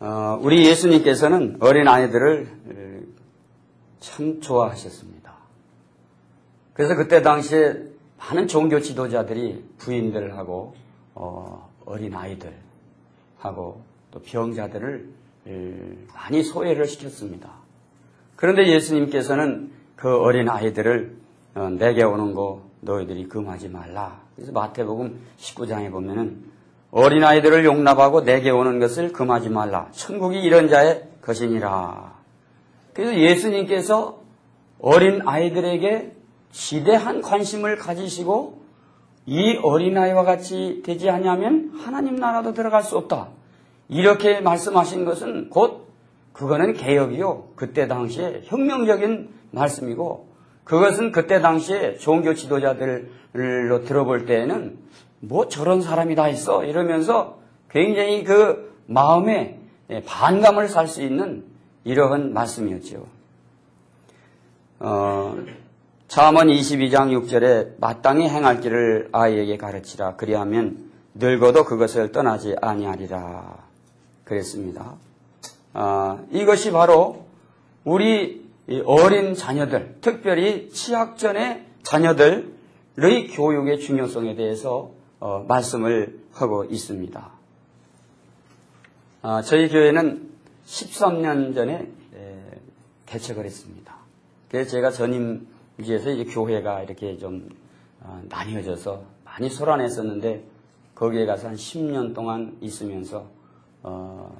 어, 우리 예수님께서는 어린 아이들을 참 좋아하셨습니다. 그래서 그때 당시에 많은 종교 지도자들이 부인들하고 어, 린 아이들하고 또 병자들을 많이 소외를 시켰습니다. 그런데 예수님께서는 그 어린 아이들을 어, 내게 오는 거 너희들이 금하지 말라. 그래서 마태복음 19장에 보면은 어린 아이들을 용납하고 내게 오는 것을 금하지 말라. 천국이 이런 자의 것이니라. 그래서 예수님께서 어린 아이들에게 지대한 관심을 가지시고 이 어린아이와 같이 되지 않냐면 하나님 나라도 들어갈 수 없다. 이렇게 말씀하신 것은 곧 그거는 개혁이요. 그때 당시에 혁명적인 말씀이고 그것은 그때 당시에 종교 지도자들로 들어볼 때에는 뭐 저런 사람이 다 있어 이러면서 굉장히 그 마음에 반감을 살 수 있는 이러한 말씀이었죠. 어, 잠언 22장 6절에 마땅히 행할 길을 아이에게 가르치라. 그리하면 늙어도 그것을 떠나지 아니하리라. 그랬습니다. 아, 이것이 바로 우리 어린 자녀들, 특별히 취학전의 자녀들의 교육의 중요성에 대해서 어, 말씀을 하고 있습니다. 아, 저희 교회는 13년 전에 에, 개척을 했습니다. 그래서 제가 전임 위에서 이제 교회가 이렇게 좀 어, 나뉘어져서 많이 소란했었는데 거기에 가서 한 10년 동안 있으면서 어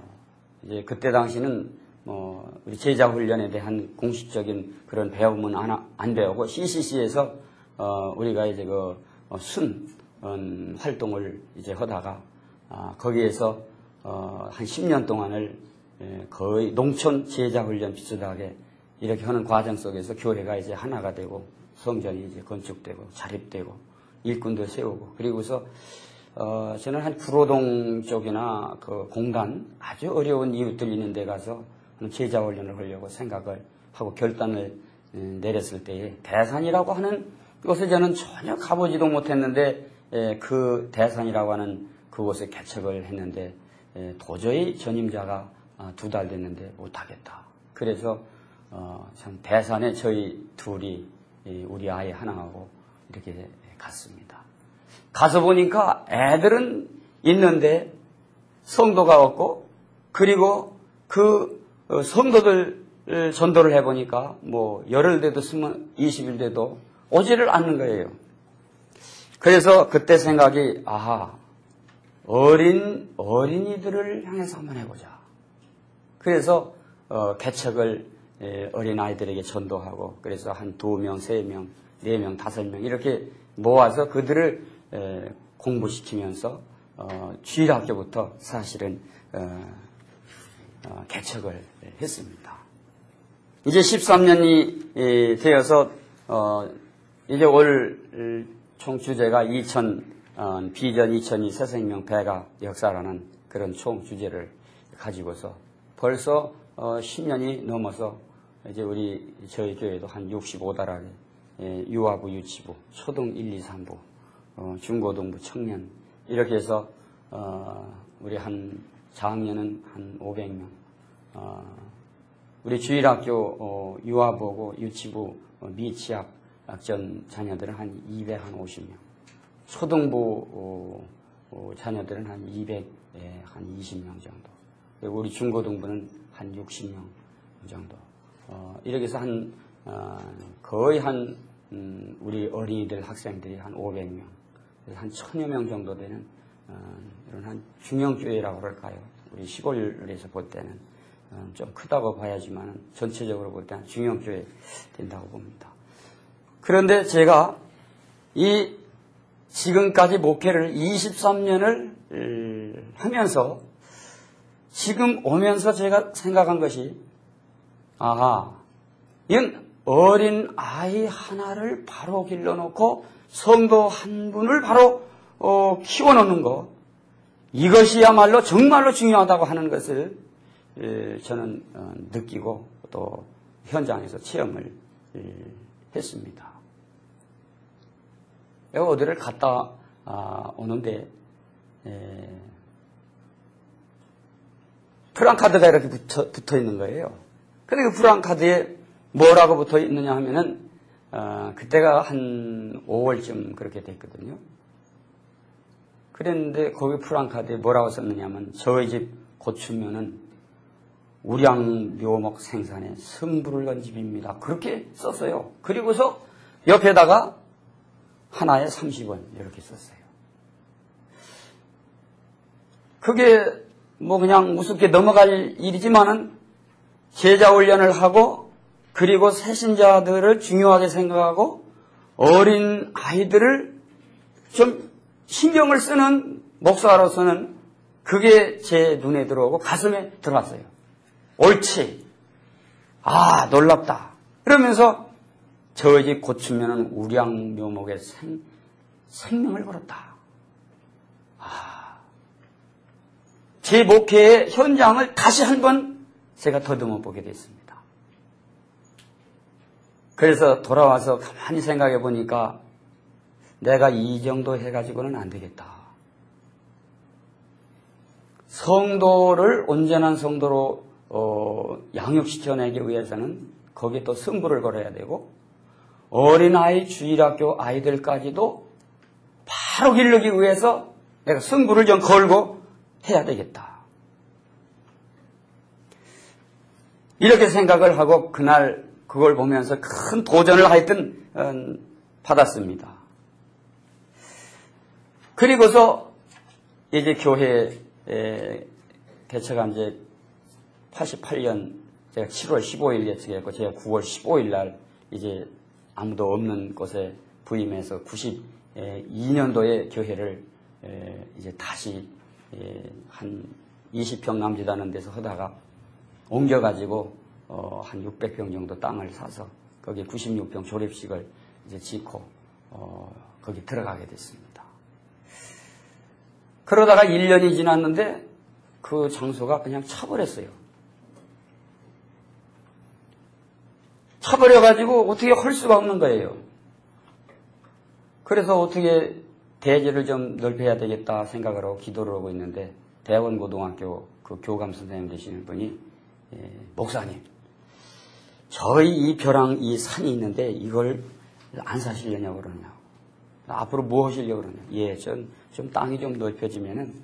이제 그때 당시는 뭐 우리 제자 훈련에 대한 공식적인 그런 배움은 안, 안 배우고 CCC에서 어 우리가 이제 그 순 어, 활동을 이제 하다가 아 거기에서 어 한 10년 동안을 예, 거의 농촌 제자 훈련 비슷하게 이렇게 하는 과정 속에서 교회가 이제 하나가 되고 성전이 이제 건축되고 자립되고 일꾼도 세우고 그리고서 어, 저는 한 구로동 쪽이나 그 공단 아주 어려운 이웃들 있는 데 가서 제자 훈련을 하려고 생각을 하고 결단을 음, 내렸을 때에 대산이라고 하는 곳에 저는 전혀 가보지도 못했는데 에, 그 대산이라고 하는 그곳에 개척을 했는데 에, 도저히 전임자가 아, 두달 됐는데 못하겠다. 그래서 어, 참 대산에 저희 둘이 우리 아이 하나하고 이렇게 갔습니다. 가서 보니까 애들은 있는데 성도가 없고 그리고 그 어, 성도들 전도를 해보니까 뭐 열흘 돼도 스물 20일 돼도 오지를 않는 거예요. 그래서 그때 생각이 아하 어린 어린이들을 향해서 한번 해보자. 그래서 어, 개척을 예, 어린 아이들에게 전도하고 그래서 한 두 명, 세 명, 네 명, 다섯 명 이렇게 모아서 그들을 에, 공부시키면서 어, 주일학교부터 사실은 어, 어, 개척을 했습니다. 이제 13년이 에, 되어서 어, 이제 올 총 주제가 2000 어, 비전 2002 새생명 배가 역사라는 그런 총 주제를 가지고서 벌써 10년이 넘어서 이제 우리 저희 교회도 한 65달하게 예, 유아부, 유치부, 초등 1, 2, 3부, 어, 중고등부, 청년 이렇게 해서 어, 우리 한 자학년은 한 500명, 어, 우리 주일학교 어, 유아부고 유치부 어, 미취학 학전 자녀들은 한 250명, 초등부 어, 어, 자녀들은 한 200, 예, 한 20명 정도, 우리 중고등부는 한 60명 정도. 어, 이렇게 해서 한, 어, 거의 한, 음, 우리 어린이들 학생들이 한 500명, 한 천여 명 정도 되는, 어, 이런 한 중형교회라고 그럴까요? 우리 시골에서 볼 때는 어, 좀 크다고 봐야지만 전체적으로 볼 때는 중형교회 된다고 봅니다. 그런데 제가 이 지금까지 목회를 23년을 하면서 지금 오면서 제가 생각한 것이 아하, 이건 어린 아이 하나를 바로 길러놓고 성도 한 분을 바로 어, 키워놓는 것 이것이야말로 정말로 중요하다고 하는 것을 에, 저는 어, 느끼고 또 현장에서 체험을 에, 했습니다. 어디를 갔다 아, 오는데 에, 프랑카드가 이렇게 붙어, 붙어 있는 거예요. 근데 그 프랑카드에 뭐라고 붙어 있느냐 하면은, 어, 그때가 한 5월쯤 그렇게 됐거든요. 그랬는데 거기 프랑카드에 뭐라고 썼느냐면, 저희 집 고추면은 우량 묘목 생산에 승부를 건 집입니다. 그렇게 썼어요. 그리고서 옆에다가 하나에 30원 이렇게 썼어요. 그게 뭐 그냥 우습게 넘어갈 일이지만은 제자 훈련을 하고 그리고 새신자들을 중요하게 생각하고 어린 아이들을 좀 신경을 쓰는 목사로서는 그게 제 눈에 들어오고 가슴에 들어왔어요. 옳지. 아, 놀랍다. 그러면서 집 고추면은 우량 묘목의 생, 생명을 걸었다. 아. 제 목회의 현장을 다시 한번 제가 더듬어 보게 됐습니다. 그래서 돌아와서 가만히 생각해 보니까 내가 이 정도 해가지고는 안 되겠다. 성도를 온전한 성도로 어, 양육시켜내기 위해서는 거기에 또 승부를 걸어야 되고 어린아이 주일학교 아이들까지도 바로 기르기 위해서 내가 승부를 좀 걸고 해야 되겠다. 이렇게 생각을 하고 그날 그걸 보면서 큰 도전을 하여튼 어, 받았습니다. 그리고서 이제 교회 개척한 이제 88년 제가 7월 15일 예측했고 제가 9월 15일 날 이제 아무도 없는 곳에 부임해서 92년도에 교회를 이제 다시 한 20평 남짓하는 데서 하다가 옮겨가지고 어, 한 600평 정도 땅을 사서 거기에 96평 조립식을 이제 짓고 어, 거기 들어가게 됐습니다. 그러다가 1년이 지났는데 그 장소가 그냥 차버렸어요. 차버려가지고 어떻게 할 수가 없는 거예요. 그래서 어떻게 대지를 좀 넓혀야 되겠다 하고 기도를 하고 있는데 대학원 고등학교 그 교감 선생님 되시는 분이 예, 목사님 저희 이 벼랑 이 산이 있는데 이걸 안 사시려냐고 그러냐 앞으로 뭐 하시려고 그러냐 예, 전 좀 땅이 좀 넓혀지면은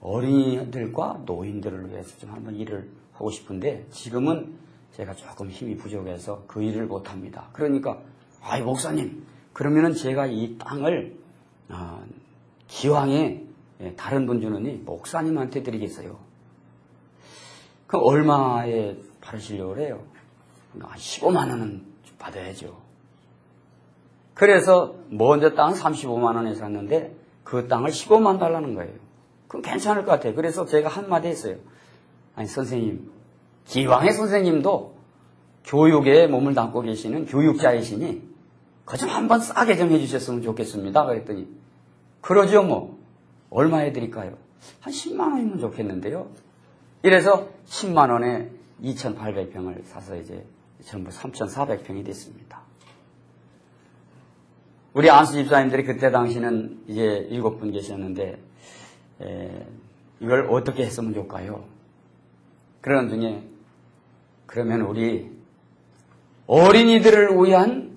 어린이들과 노인들을 위해서 좀 한번 일을 하고 싶은데 지금은 제가 조금 힘이 부족해서 그 일을 못합니다. 그러니까 아이 목사님 그러면은 제가 이 땅을 어, 기왕에 예, 다른 분 주느니 목사님한테 드리겠어요. 그럼 얼마에 팔으시려고 그래요? 15만 그러니까 원은 받아야죠. 그래서 먼저 땅 35만 원에 샀는데 그 땅을 15만 달라는 거예요. 그럼 괜찮을 것 같아요. 그래서 제가 한마디 했어요. 아니 선생님 기왕의 선생님도 교육에 몸을 담고 계시는 교육자이시니 그 좀 한번 싸게 좀 해주셨으면 좋겠습니다. 그랬더니 그러죠 뭐 얼마에 드릴까요? 한 10만 원이면 좋겠는데요. 이래서 10만 원에 2,800평을 사서 이제 전부 3,400평이 됐습니다. 우리 안수 집사님들이 그때 당시는 이제 일곱 분 계셨는데 에, 이걸 어떻게 했으면 좋을까요? 그런 중에 그러면 우리 어린이들을 위한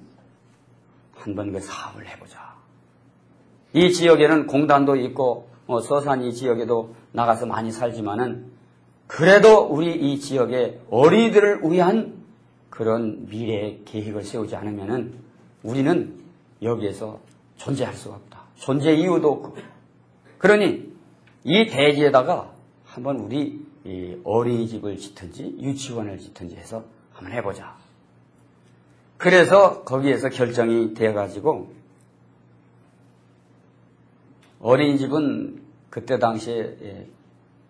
한번 그 사업을 해보자. 이 지역에는 공단도 있고 뭐 서산 이 지역에도 나가서 많이 살지만은 그래도 우리 이 지역에 어린이들을 위한 그런 미래 계획을 세우지 않으면은 우리는 여기에서 존재할 수가 없다. 존재 이유도 없고. 그러니 이 대지에다가 한번 우리 어린이집을 짓든지 유치원을 짓든지 해서 한번 해보자. 그래서 거기에서 결정이 되어가지고 어린이집은 그때 당시에 예,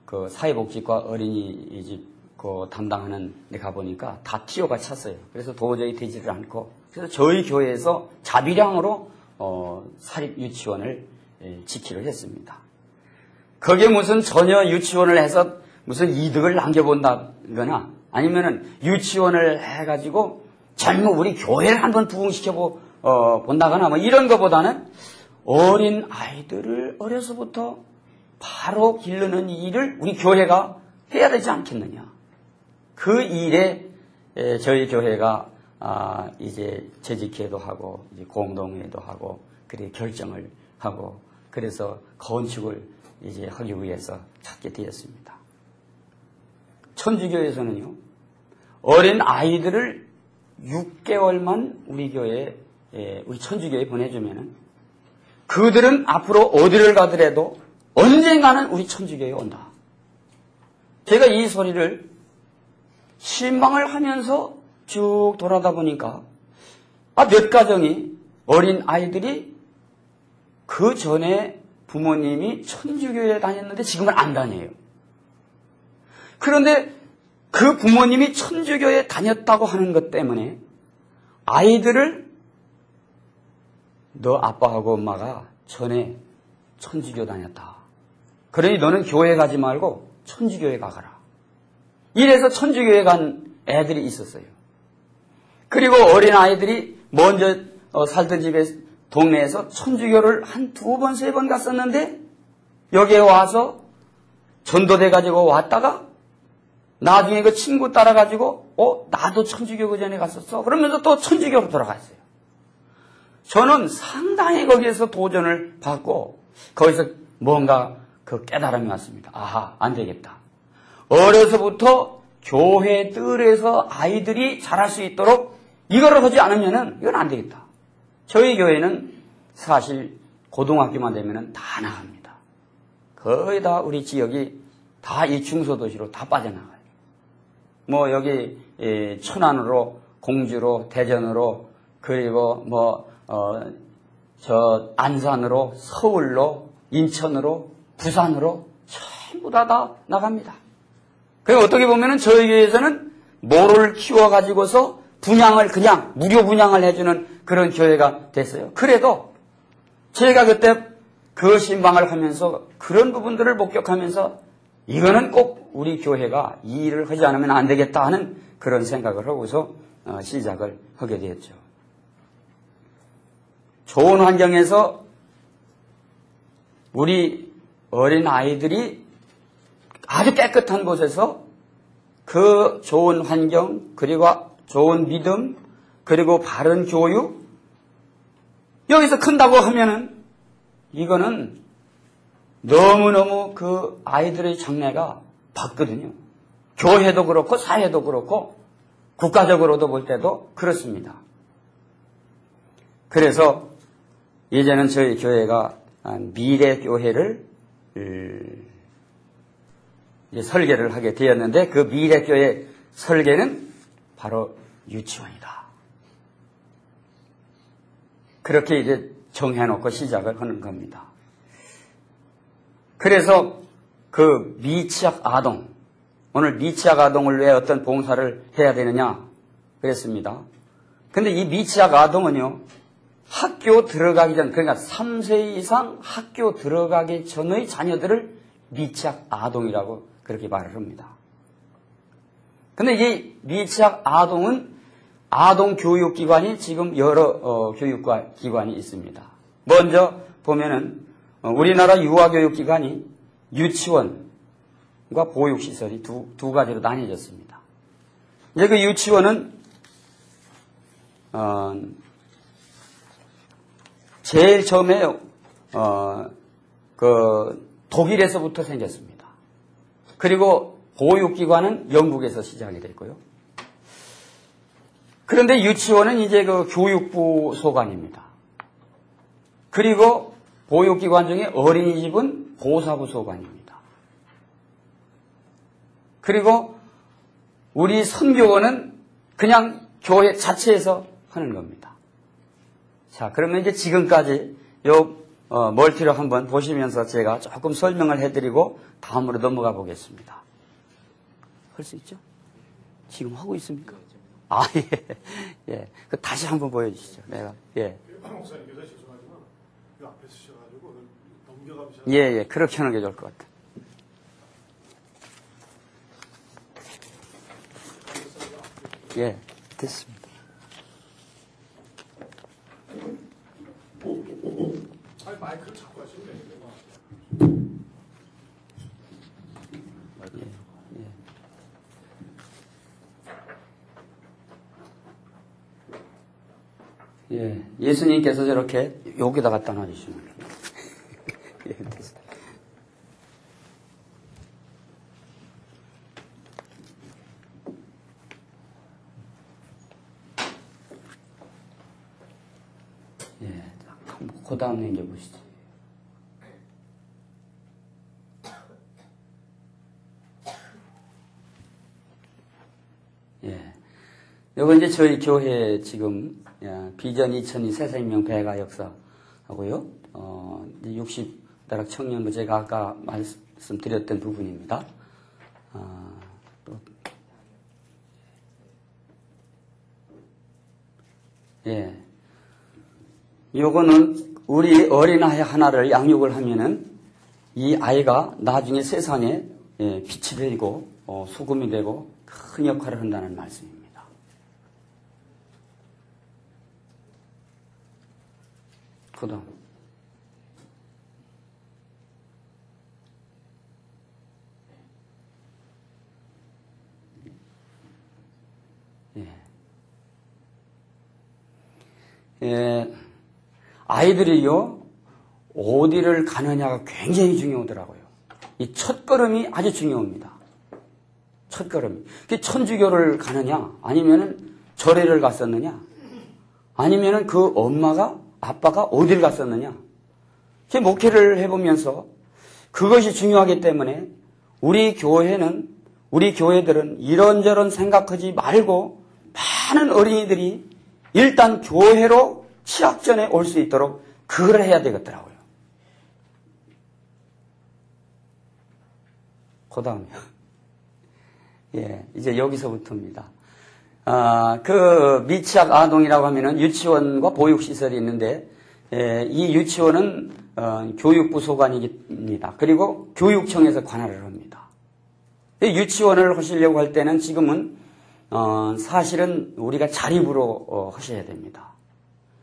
그 사회복지과 어린이집 그 담당하는 데 가보니까 다 티오가 찼어요. 그래서 도저히 되지를 않고 그래서 저희 교회에서 자비량으로 어, 사립 유치원을 예, 지키려 했습니다. 그게 무슨 전혀 유치원을 해서 무슨 이득을 남겨본다거나 아니면은 유치원을 해가지고 젊은 우리 교회를 한번 부흥시켜 어, 본다거나 뭐 이런 것보다는 어린 아이들을 어려서부터 바로 기르는 일을 우리 교회가 해야 되지 않겠느냐. 그 일에 에, 저희 교회가 아, 이제 재직회도 하고 이제 공동회도 하고 그래 결정을 하고 그래서 건축을 이제 하기 위해서 찾게 되었습니다. 천주교에서는요 어린 아이들을 6개월만 우리 교회 에, 우리 천주교에 보내주면은 그들은 앞으로 어디를 가더라도 언젠가는 우리 천주교에 온다. 제가 이 소리를 신방을 하면서 쭉 돌아다 보니까 아, 몇 가정이 어린 아이들이 그 전에 부모님이 천주교에 다녔는데 지금은 안 다녀요. 그런데 그 부모님이 천주교에 다녔다고 하는 것 때문에 아이들을 너 아빠하고 엄마가 전에 천주교 다녔다. 그러니 너는 교회 가지 말고 천주교에 가거라. 이래서 천주교에 간 애들이 있었어요. 그리고 어린 아이들이 먼저 어, 살던 집에 동네에서 천주교를 한 두 번, 세 번 갔었는데 여기에 와서 전도돼 가지고 왔다가 나중에 그 친구 따라 가지고 어 나도 천주교 그 전에 갔었어. 그러면서 또 천주교로 돌아갔어요. 저는 상당히 거기에서 도전을 받고 거기서 뭔가 그 깨달음이 왔습니다. 아하 안 되겠다. 어려서부터 교회 뜰에서 아이들이 자랄 수 있도록 이거를 하지 않으면은 이건 안 되겠다. 저희 교회는 사실 고등학교만 되면은 다 나갑니다. 거의 다 우리 지역이 다 이 중소도시로 다 빠져나가요. 뭐 여기 예, 천안으로 공주로 대전으로 그리고 뭐 어, 저 안산으로 서울로 인천으로 부산으로 전부 다 다 나갑니다. 그 어떻게 보면은 저희 교회에서는 모를 키워 가지고서 분양을 그냥 무료 분양을 해주는 그런 교회가 됐어요. 그래도 제가 그때 그 신방을 하면서 그런 부분들을 목격하면서 이거는 꼭 우리 교회가 이 일을 하지 않으면 안 되겠다 하는 그런 생각을 하고서 어, 시작을 하게 되었죠. 좋은 환경에서 우리 어린 아이들이 아주 깨끗한 곳에서 그 좋은 환경 그리고 좋은 믿음 그리고 바른 교육 여기서 큰다고 하면은 이거는 너무너무 그 아이들의 장래가 밝거든요. 교회도 그렇고 사회도 그렇고 국가적으로도 볼 때도 그렇습니다. 그래서 이제는 저희 교회가 미래 교회를 설계를 하게 되었는데 그 미래 교회 설계는 바로 유치원이다. 그렇게 이제 정해놓고 시작을 하는 겁니다. 그래서 그 미취학 아동, 오늘 미취학 아동을 왜 어떤 봉사를 해야 되느냐 그랬습니다. 근데 이 미취학 아동은요, 학교 들어가기 전, 그러니까 3세 이상 학교 들어가기 전의 자녀들을 미취학 아동이라고 그렇게 말을 합니다. 근데 이 미취학 아동은 아동 교육기관이 지금 여러 어, 교육기관이 있습니다. 먼저 보면은 어, 우리나라 유아교육기관이 유치원과 보육시설이 두, 두 가지로 나뉘어졌습니다. 이제 그 유치원은 어, 제일 처음에 어, 그 독일에서부터 생겼습니다. 그리고 보육기관은 영국에서 시작이 됐고요. 그런데 유치원은 이제 그 교육부 소관입니다. 그리고 보육기관 중에 어린이집은 보사부 소관입니다. 그리고 우리 선교원은 그냥 교회 자체에서 하는 겁니다. 자, 그러면 이제 지금까지 요 어, 멀티로 한번 보시면서 제가 조금 설명을 해드리고 다음으로 넘어가 보겠습니다. 할 수 있죠? 지금 하고 있습니까? 아, 예. 예. 그 다시 한번 보여주시죠. 내가, 예. 목사님께서 죄송하지만 그 앞에 쓰셔가지고 넘겨가면서 예, 예. 그렇게 하는 게 좋을 것 같아요. 예, 됐습니다. 마이크 잡고 하시면 됩니다. 예, 예수님께서 저렇게 여기다 갖다 놔주시면. 다음에 이제 보시죠. 예. 요거 이제 저희 교회 지금 야, 비전 2002 새생명 배가 역사하고요. 어, 60대락 청년부 제가 아까 말씀드렸던 부분입니다. 아, 또 예. 요거는 우리 어린아이 하나를 양육을 하면은 이 아이가 나중에 세상에 예, 빛이 되고 어, 소금이 되고 큰 역할을 한다는 말씀입니다. 그 다음. 예. 예, 아이들이요, 어디를 가느냐가 굉장히 중요하더라고요. 이 첫걸음이 아주 중요합니다. 첫걸음이. 그 천주교를 가느냐, 아니면은 절에를 갔었느냐, 아니면은 그 엄마가, 아빠가 어디를 갔었느냐. 그 목회를 해보면서 그것이 중요하기 때문에 우리 교회는, 우리 교회들은 이런저런 생각하지 말고 많은 어린이들이 일단 교회로 취학전에 올 수 있도록 그걸 해야 되겠더라고요. 그 다음에. 예, 이제 여기서부터입니다. 아, 그 미취학 아동이라고 하면은 유치원과 보육시설이 있는데, 예, 이 유치원은 어, 교육부 소관입니다. 그리고 교육청에서 관할을 합니다. 이 유치원을 하시려고 할 때는 지금은 어, 사실은 우리가 자립으로 어, 하셔야 됩니다.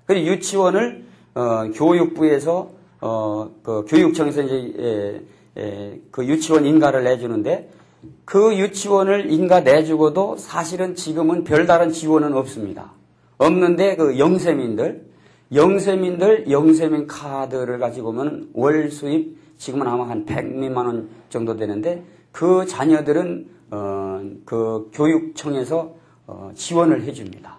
그리고 유치원을 어, 교육부에서 어, 그 교육청에서 이제 에, 에, 그 유치원 인가를 내주는데 그 유치원을 인가 내주고도 사실은 지금은 별다른 지원은 없습니다. 없는데 그 영세민들 영세민들 영세민 카드를 가지고 오면 월 수입 지금은 아마 한 100만 원 정도 되는데 그 자녀들은 어, 그 교육청에서 어, 지원을 해줍니다.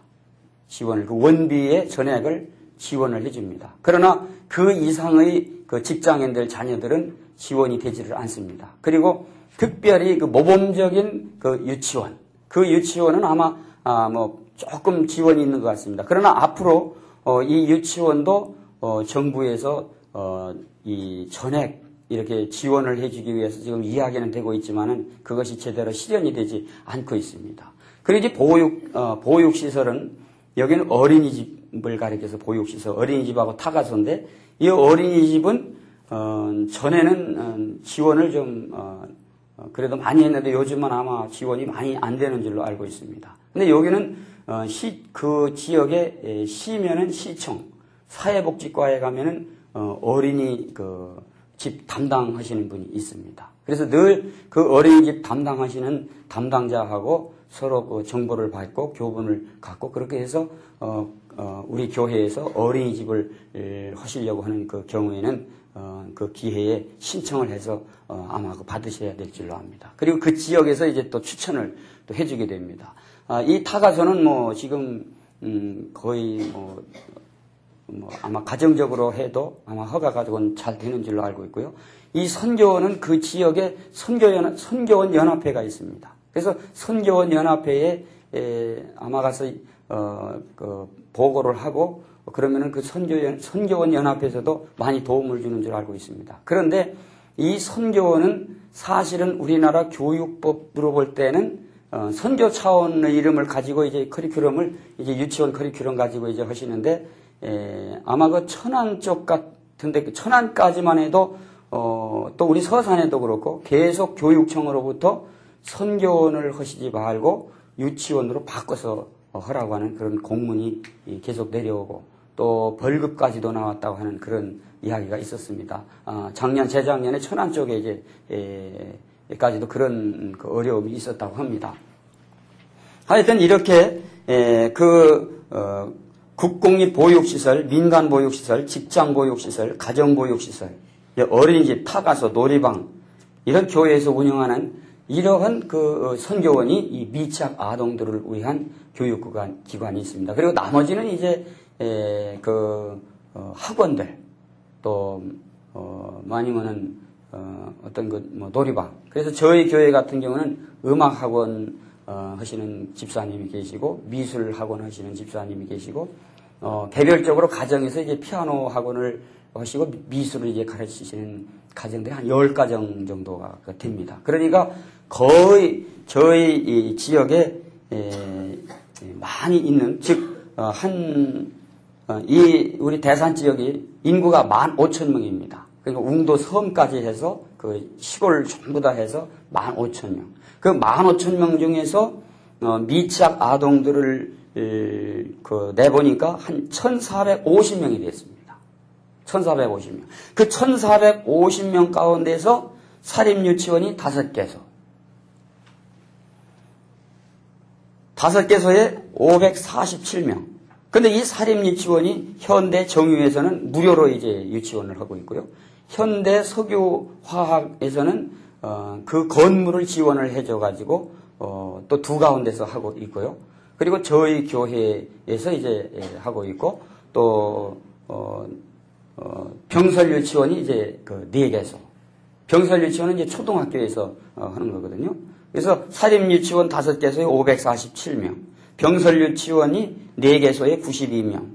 지원을 그 원비의 전액을 지원을 해줍니다. 그러나 그 이상의 그 직장인들 자녀들은 지원이 되지를 않습니다. 그리고 특별히 그 모범적인 그 유치원, 그 유치원은 아마 아, 뭐 조금 지원이 있는 것 같습니다. 그러나 앞으로 어, 이 유치원도 어, 정부에서 어, 이 전액 이렇게 지원을 해주기 위해서 지금 이야기는 되고 있지만은 그것이 제대로 실현이 되지 않고 있습니다. 이제 보육 어, 보육 시설은 여기는 어린이집을 가리켜서 보육 시설 어린이집하고 타가소인데 이 어린이집은 어, 전에는 어, 지원을 좀 어, 어, 그래도 많이 했는데 요즘은 아마 지원이 많이 안 되는 줄로 알고 있습니다. 근데 여기는 어, 시, 그 지역의 에, 시면은 시청, 사회복지과에 가면은 어, 어린이 그 집 담당하시는 분이 있습니다. 그래서 늘 그 어린이집 담당하시는 담당자하고 서로 그 정보를 받고 교분을 갖고 그렇게 해서 어, 어, 우리 교회에서 어린이집을 에, 하시려고 하는 그 경우에는 어, 그 기회에 신청을 해서 어, 아마 그 받으셔야 될 줄로 압니다. 그리고 그 지역에서 이제 또 추천을 또 해주게 됩니다. 아, 이 타가서는 뭐 지금 음, 거의 뭐, 뭐 아마 가정적으로 해도 아마 허가가 잘 되는 줄로 알고 있고요. 이 선교원은 그 지역에 선교연, 선교원 연합회가 있습니다. 그래서 선교원 연합회에 에, 아마 가서 어, 그 보고를 하고 그러면은 그 선교원, 선교원 연합에서도 많이 도움을 주는 줄 알고 있습니다. 그런데 이 선교원은 사실은 우리나라 교육법으로 볼 때는 어, 선교 차원의 이름을 가지고 이제 커리큘럼을 이제 유치원 커리큘럼 가지고 이제 하시는데 에, 아마 그 천안 쪽 같은데 그 천안까지만 해도 어, 또 우리 서산에도 그렇고 계속 교육청으로부터 선교원을 하시지 말고 유치원으로 바꿔서 하라고 하는 그런 공문이 계속 내려오고 또 벌금까지도 나왔다고 하는 그런 이야기가 있었습니다. 아, 작년 재작년에 천안 쪽에 이제 에, 까지도 그런 그 어려움이 있었다고 합니다. 하여튼 이렇게 에, 그 어, 국공립 보육시설, 민간 보육시설, 직장 보육시설, 가정 보육시설, 어린이집, 타가소, 놀이방 이런 교회에서 운영하는 이러한 그 어, 선교원이 이 미취학 아동들을 위한 교육기관 기관이 있습니다. 그리고 나머지는 이제 에, 그 어, 학원들 또 어, 아니면은 어, 어떤 그 뭐 놀이방. 그래서 저희 교회 같은 경우는 음악 학원 어, 하시는 집사님이 계시고 미술 학원 하시는 집사님이 계시고 어, 개별적으로 가정에서 이제 피아노 학원을 하시고 미술을 이제 가르치시는 가정들이 한 10가정 정도가 그 됩니다. 그러니까 거의 저희 이 지역에 많이 있는 즉 어, 한 어, 이 우리 대산 지역이 인구가 15,000명입니다. 그러니까 웅도 섬까지 해서 그 시골 전부 다 해서 15,000명. 그 15,000명 중에서 어, 미취학 아동들을 에, 그 내보니까 한 1,450명이 됐습니다. 1,450명. 그 1,450명 가운데서 사립유치원이 5개소. 5개소에 547명. 근데 이 사립유치원이 현대 정유에서는 무료로 이제 유치원을 하고 있고요. 현대 석유화학에서는 어, 그 건물을 지원을 해줘가지고 어, 또 두 가운데서 하고 있고요. 그리고 저희 교회에서 이제 예, 하고 있고 또 어, 어, 병설 유치원이 이제 그 네 개소. 병설 유치원은 이제 초등학교에서 어, 하는 거거든요. 그래서 사립 유치원 다섯 개소에 547명, 병설 유치원이 네 개소에 92명,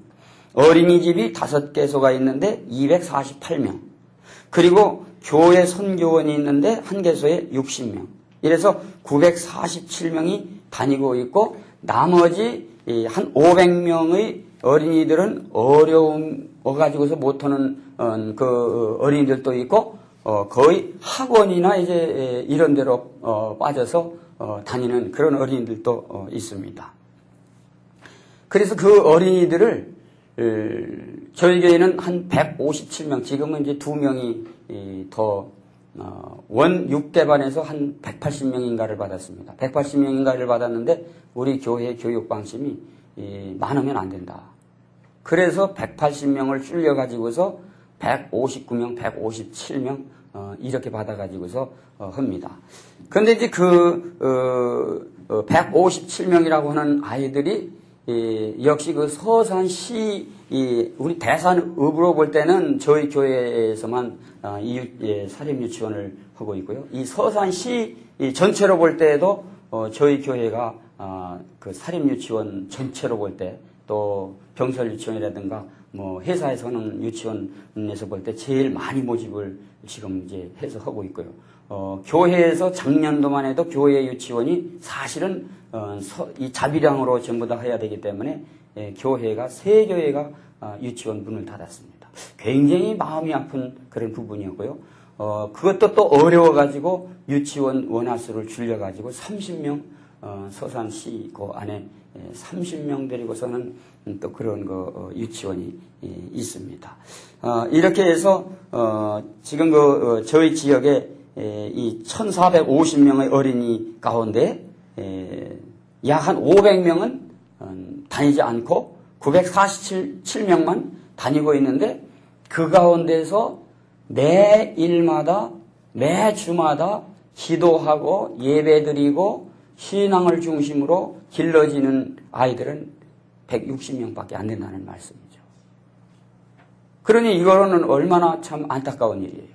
어린이집이 다섯 개소가 있는데 248명, 그리고 교회 선교원이 있는데 한 개소에 60명. 이래서 947명이 다니고 있고 나머지 이한 500명의 어린이들은 어려움 어 가지고서 못하는 어, 그 어린이들도 있고 어, 거의 학원이나 이제 에, 이런 데로 어, 빠져서 어, 다니는 그런 어린이들도 어, 있습니다. 그래서 그 어린이들을 에, 저희 교회는 한 157명, 지금은 이제 두 명이 이, 더, 어, 원 6개반에서 한 180명인가를 받았습니다. 180명인가를 받았는데 우리 교회 교육 방침이 이, 많으면 안 된다. 그래서 180명을 줄여 가지고서 159명, 157명, 어, 이렇게 받아가지고서 어, 합니다. 그런데 이제 그, 어, 어, 157명이라고 하는 아이들이 이, 역시 그 서산시, 이, 우리 대산읍으로 볼 때는 저희 교회에서만 아, 이 유- 예, 사립 유치원을 하고 있고요. 이 서산시 이 전체로 볼 때에도 어, 저희 교회가 아, 그 사립 유치원 전체로 볼때 또 병설 유치원이라든가 뭐 회사에서 하는 유치원에서 볼 때 제일 많이 모집을 지금 이제 해서 하고 있고요. 어, 교회에서 작년도만 해도 교회 유치원이 사실은 어, 서- 이 자비량으로 전부 다 해야 되기 때문에 예, 교회가 세 교회가 아, 유치원 문을 닫았습니다. 굉장히 마음이 아픈 그런 부분이었고요. 어, 그것도 또 어려워가지고 유치원 원화수를 줄여가지고 30명 어, 서산시 그 안에 예, 30명 데리고서는 음, 또 그런 거 어, 유치원이 예, 있습니다. 어, 이렇게 해서 어, 지금 그 어, 저희 지역에 에, 이 1,450명의 어린이 가운데 약 한 500명은 다니지 않고 947명만 다니고 있는데 그 가운데서 매 일마다 매 주마다 기도하고 예배드리고 신앙을 중심으로 길러지는 아이들은 160명밖에 안 된다는 말씀이죠. 그러니 이거는 얼마나 참 안타까운 일이에요.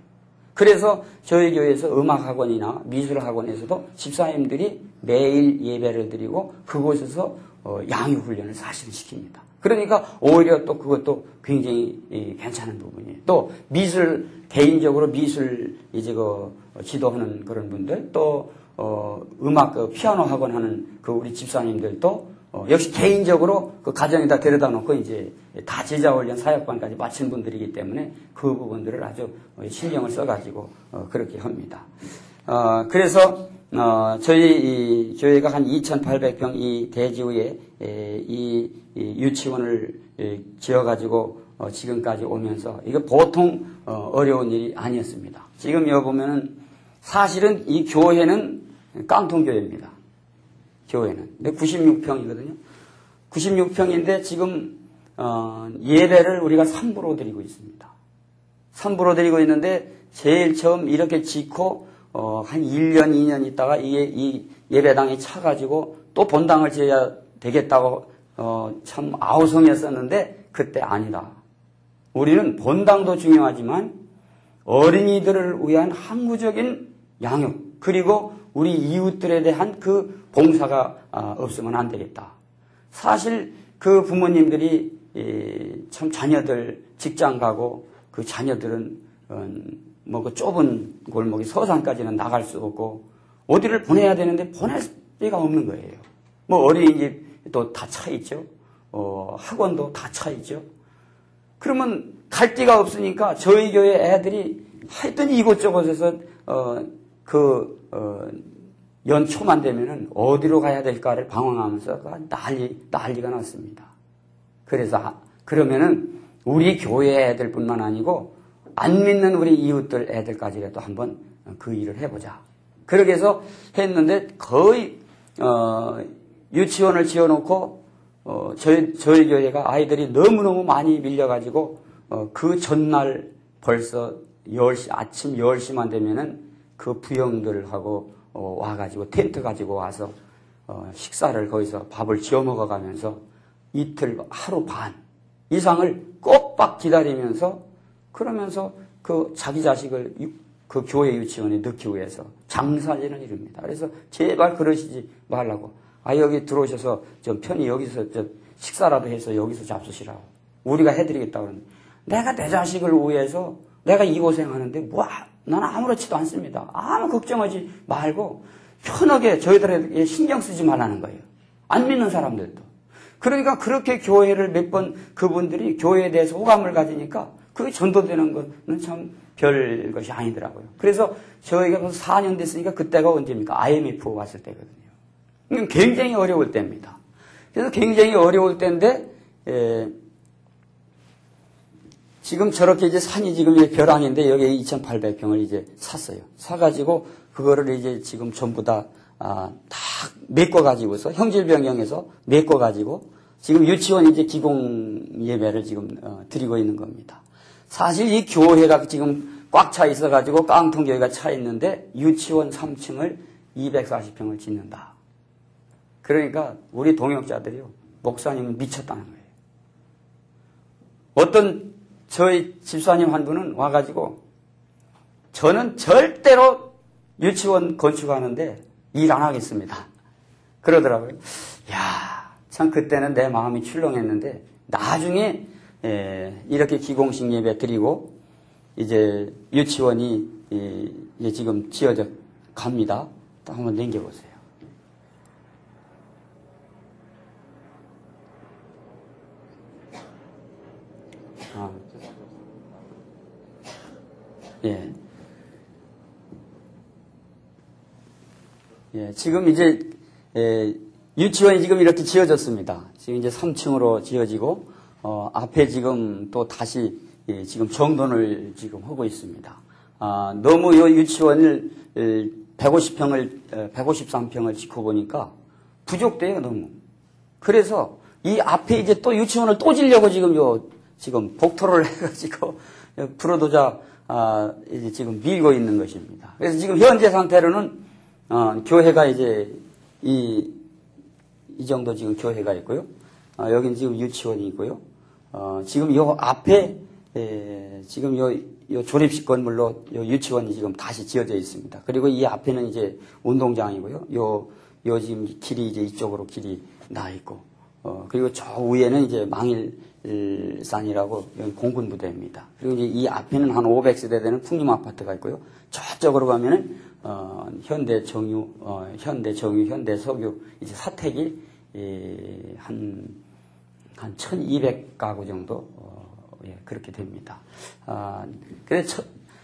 그래서 저희 교회에서 음악학원이나 미술학원에서도 집사님들이 매일 예배를 드리고 그곳에서 어, 양육훈련을 사실은 시킵니다. 그러니까 오히려 또 그것도 굉장히 이, 괜찮은 부분이에요. 또 미술, 개인적으로 미술 이제 그 지도하는 그런 분들 또 어, 음악 그 피아노 학원 하는 그 우리 집사님들도 어, 역시 개인적으로 그 가정에다 데려다 놓고 이제 다 제자 훈련 사역반까지 마친 분들이기 때문에 그 부분들을 아주 신경을 써가지고 어, 그렇게 합니다. 어, 그래서 어, 저희 이 교회가 한 2,800평 이 대지구에 에, 이, 이 유치원을 에, 지어가지고 어, 지금까지 오면서 이거 보통 어, 어려운 일이 아니었습니다. 지금 여기 보면은 사실은 이 교회는 깡통교회입니다. 교회는. 96평이거든요. 96평인데 지금 어, 예배를 우리가 3부로 드리고 있습니다. 3부로 드리고 있는데 제일 처음 이렇게 짓고 어, 한 1년, 2년 있다가 이, 이 예배당이 차가지고 또 본당을 지어야 되겠다고 어, 참 아우성했었는데 그때 아니다. 우리는 본당도 중요하지만 어린이들을 위한 항구적인 양육 그리고 우리 이웃들에 대한 그 봉사가 아, 없으면 안 되겠다. 사실 그 부모님들이 이, 참 자녀들 직장 가고 그 자녀들은 뭐 그 좁은 골목이 서산까지는 나갈 수 없고 어디를 보내야 되는데 보낼 데가 없는 거예요. 뭐 어린이집도 다 차 있죠. 어, 학원도 다 차 있죠. 그러면 갈 데가 없으니까 저희 교회 애들이 하여튼 이곳저곳에서 어, 그 어, 연초만 되면은 어디로 가야 될까를 방황하면서 그 난리 난리가 났습니다. 그래서 아, 그러면은 우리 교회 애들 뿐만 아니고 안 믿는 우리 이웃들 애들까지라도 한번 그 일을 해보자. 그렇게 해서 했는데 거의 어, 유치원을 지어놓고 어, 저희, 저희 교회가 아이들이 너무너무 많이 밀려가지고 어, 그 전날 벌써 10시, 아침 10시만 되면은 그 부형들하고 어, 와가지고 텐트 가지고 와서 어, 식사를 거기서 밥을 지어 먹어가면서 이틀, 하루 반 이상을 꼬박 기다리면서 그러면서 그 자기 자식을 유- 그 교회 유치원에 넣기 위해서 장사지는 일입니다. 그래서 제발 그러시지 말라고. 아, 여기 들어오셔서 좀 편히 여기서 저 식사라도 해서 여기서 잡수시라고. 우리가 해드리겠다 그러는데 내가 내 자식을 위해서 내가 이 고생하는데 뭐, 나는 아무렇지도 않습니다. 아무 걱정하지 말고 편하게 저희들에게 신경 쓰지 말라는 거예요. 안 믿는 사람들도. 그러니까 그렇게 교회를 몇 번 그분들이 교회에 대해서 호감을 가지니까 그게 전도되는 거는 참 별 것이 아니더라고요. 그래서 저희가 벌써 4년 됐으니까 그때가 언제입니까? IMF 왔을 때거든요. 굉장히 어려울 때입니다. 그래서 굉장히 어려울 때인데, 에, 지금 저렇게 이제 산이 지금 이제 벼랑인데 여기에 2,800평을 이제 샀어요. 사가지고 그거를 이제 지금 전부 다, 아, 다 메꿔가지고서 형질 변경해서 메꿔가지고 지금 유치원 이제 기공 예배를 지금 어, 드리고 있는 겁니다. 사실 이 교회가 지금 꽉 차 있어가지고 깡통 교회가 차 있는데 유치원 3층을 240평을 짓는다. 그러니까 우리 동역자들이요 목사님은 미쳤다는 거예요. 어떤 저희 집사님 한 분은 와가지고 저는 절대로 유치원 건축하는데 일 안 하겠습니다. 그러더라고요. 야, 참 그때는 내 마음이 출렁했는데 나중에 에, 이렇게 기공식 예배 드리고 이제 유치원이 이, 이제 지금 지어져 갑니다. 또 한번 남겨보세요. 아. 예. 예, 지금 이제 예, 유치원이 지금 이렇게 지어졌습니다. 지금 이제 3층으로 지어지고 어, 앞에 지금 또 다시 예, 지금 정돈을 지금 하고 있습니다. 아, 너무 이 유치원을 150평을 153평을 짓고 보니까 부족돼요 너무. 그래서 이 앞에 이제 또 유치원을 또 지려고 지금 요 지금 복토를 해가지고 프로도자 아, 이제 지금 밀고 있는 것입니다. 그래서 지금 현재 상태로는 어, 교회가 이제 이, 이 정도 지금 교회가 있고요. 어, 여기는 지금 유치원이 있고요. 어, 지금 요 앞에 에, 지금 요, 요 조립식 건물로 요 유치원이 지금 다시 지어져 있습니다. 그리고 이 앞에는 이제 운동장이고요. 요, 요 지금 길이 이제 이쪽으로 길이 나 있고, 어, 그리고 저 위에는 이제 망일산이라고 여기 공군 부대입니다. 그리고 이제 이 앞에는 한 500세대 되는 풍림 아파트가 있고요. 저쪽으로 가면은, 어, 현대 정유, 어, 현대 정유, 현대 석유, 이제 사택이, 예, 한, 한 1200가구 정도, 어, 예, 그렇게 됩니다. 아, 그래서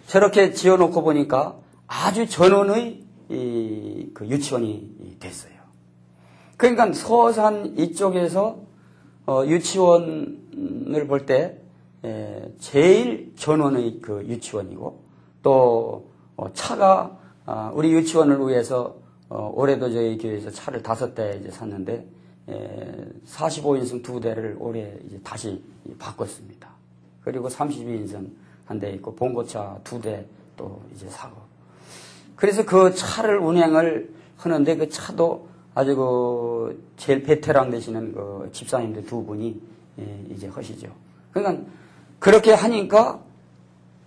저, 렇게 지어놓고 보니까 아주 전원의 이, 그 유치원이 됐어요. 그러니까 서산 이쪽에서 어, 유치원을 볼 때 제일 전원의 그 유치원이고 또 어, 차가 아, 우리 유치원을 위해서 어, 올해도 저희 교회에서 차를 다섯 대 이제 샀는데 45인승 두 대를 올해 이제 다시 바꿨습니다. 그리고 32인승 한 대 있고 봉고차 두 대 또 이제 사고. 그래서 그 차를 운행을 하는데 그 차도 아주 그 제일 베테랑 되시는 그 집사님들 두 분이 예, 이제 하시죠. 그러니까 그렇게 하니까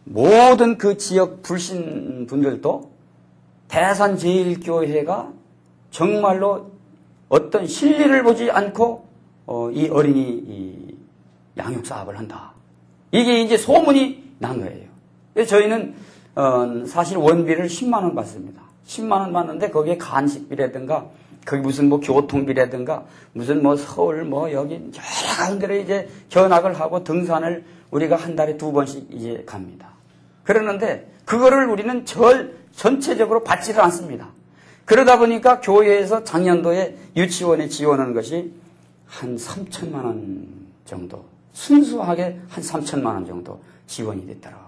모든 그 지역 불신 분들도 대산 제일교회가 정말로 어떤 실리를 보지 않고 어, 이 어린이 이 양육 사업을 한다. 이게 이제 소문이 난 거예요. 그래서 저희는 어, 사실 원비를 10만 원 받습니다. 10만 원 받는데 거기에 간식비라든가 거기 무슨 뭐 교통비라든가 무슨 뭐 서울 뭐 여기 여러 가지 데를 이제 견학을 하고 등산을 우리가 한 달에 두 번씩 이제 갑니다. 그러는데 그거를 우리는 절 전체적으로 받지를 않습니다. 그러다 보니까 교회에서 작년도에 유치원에 지원하는 것이 한 3천만 원 정도 순수하게 한 3천만 원 정도 지원이 됐더라고요.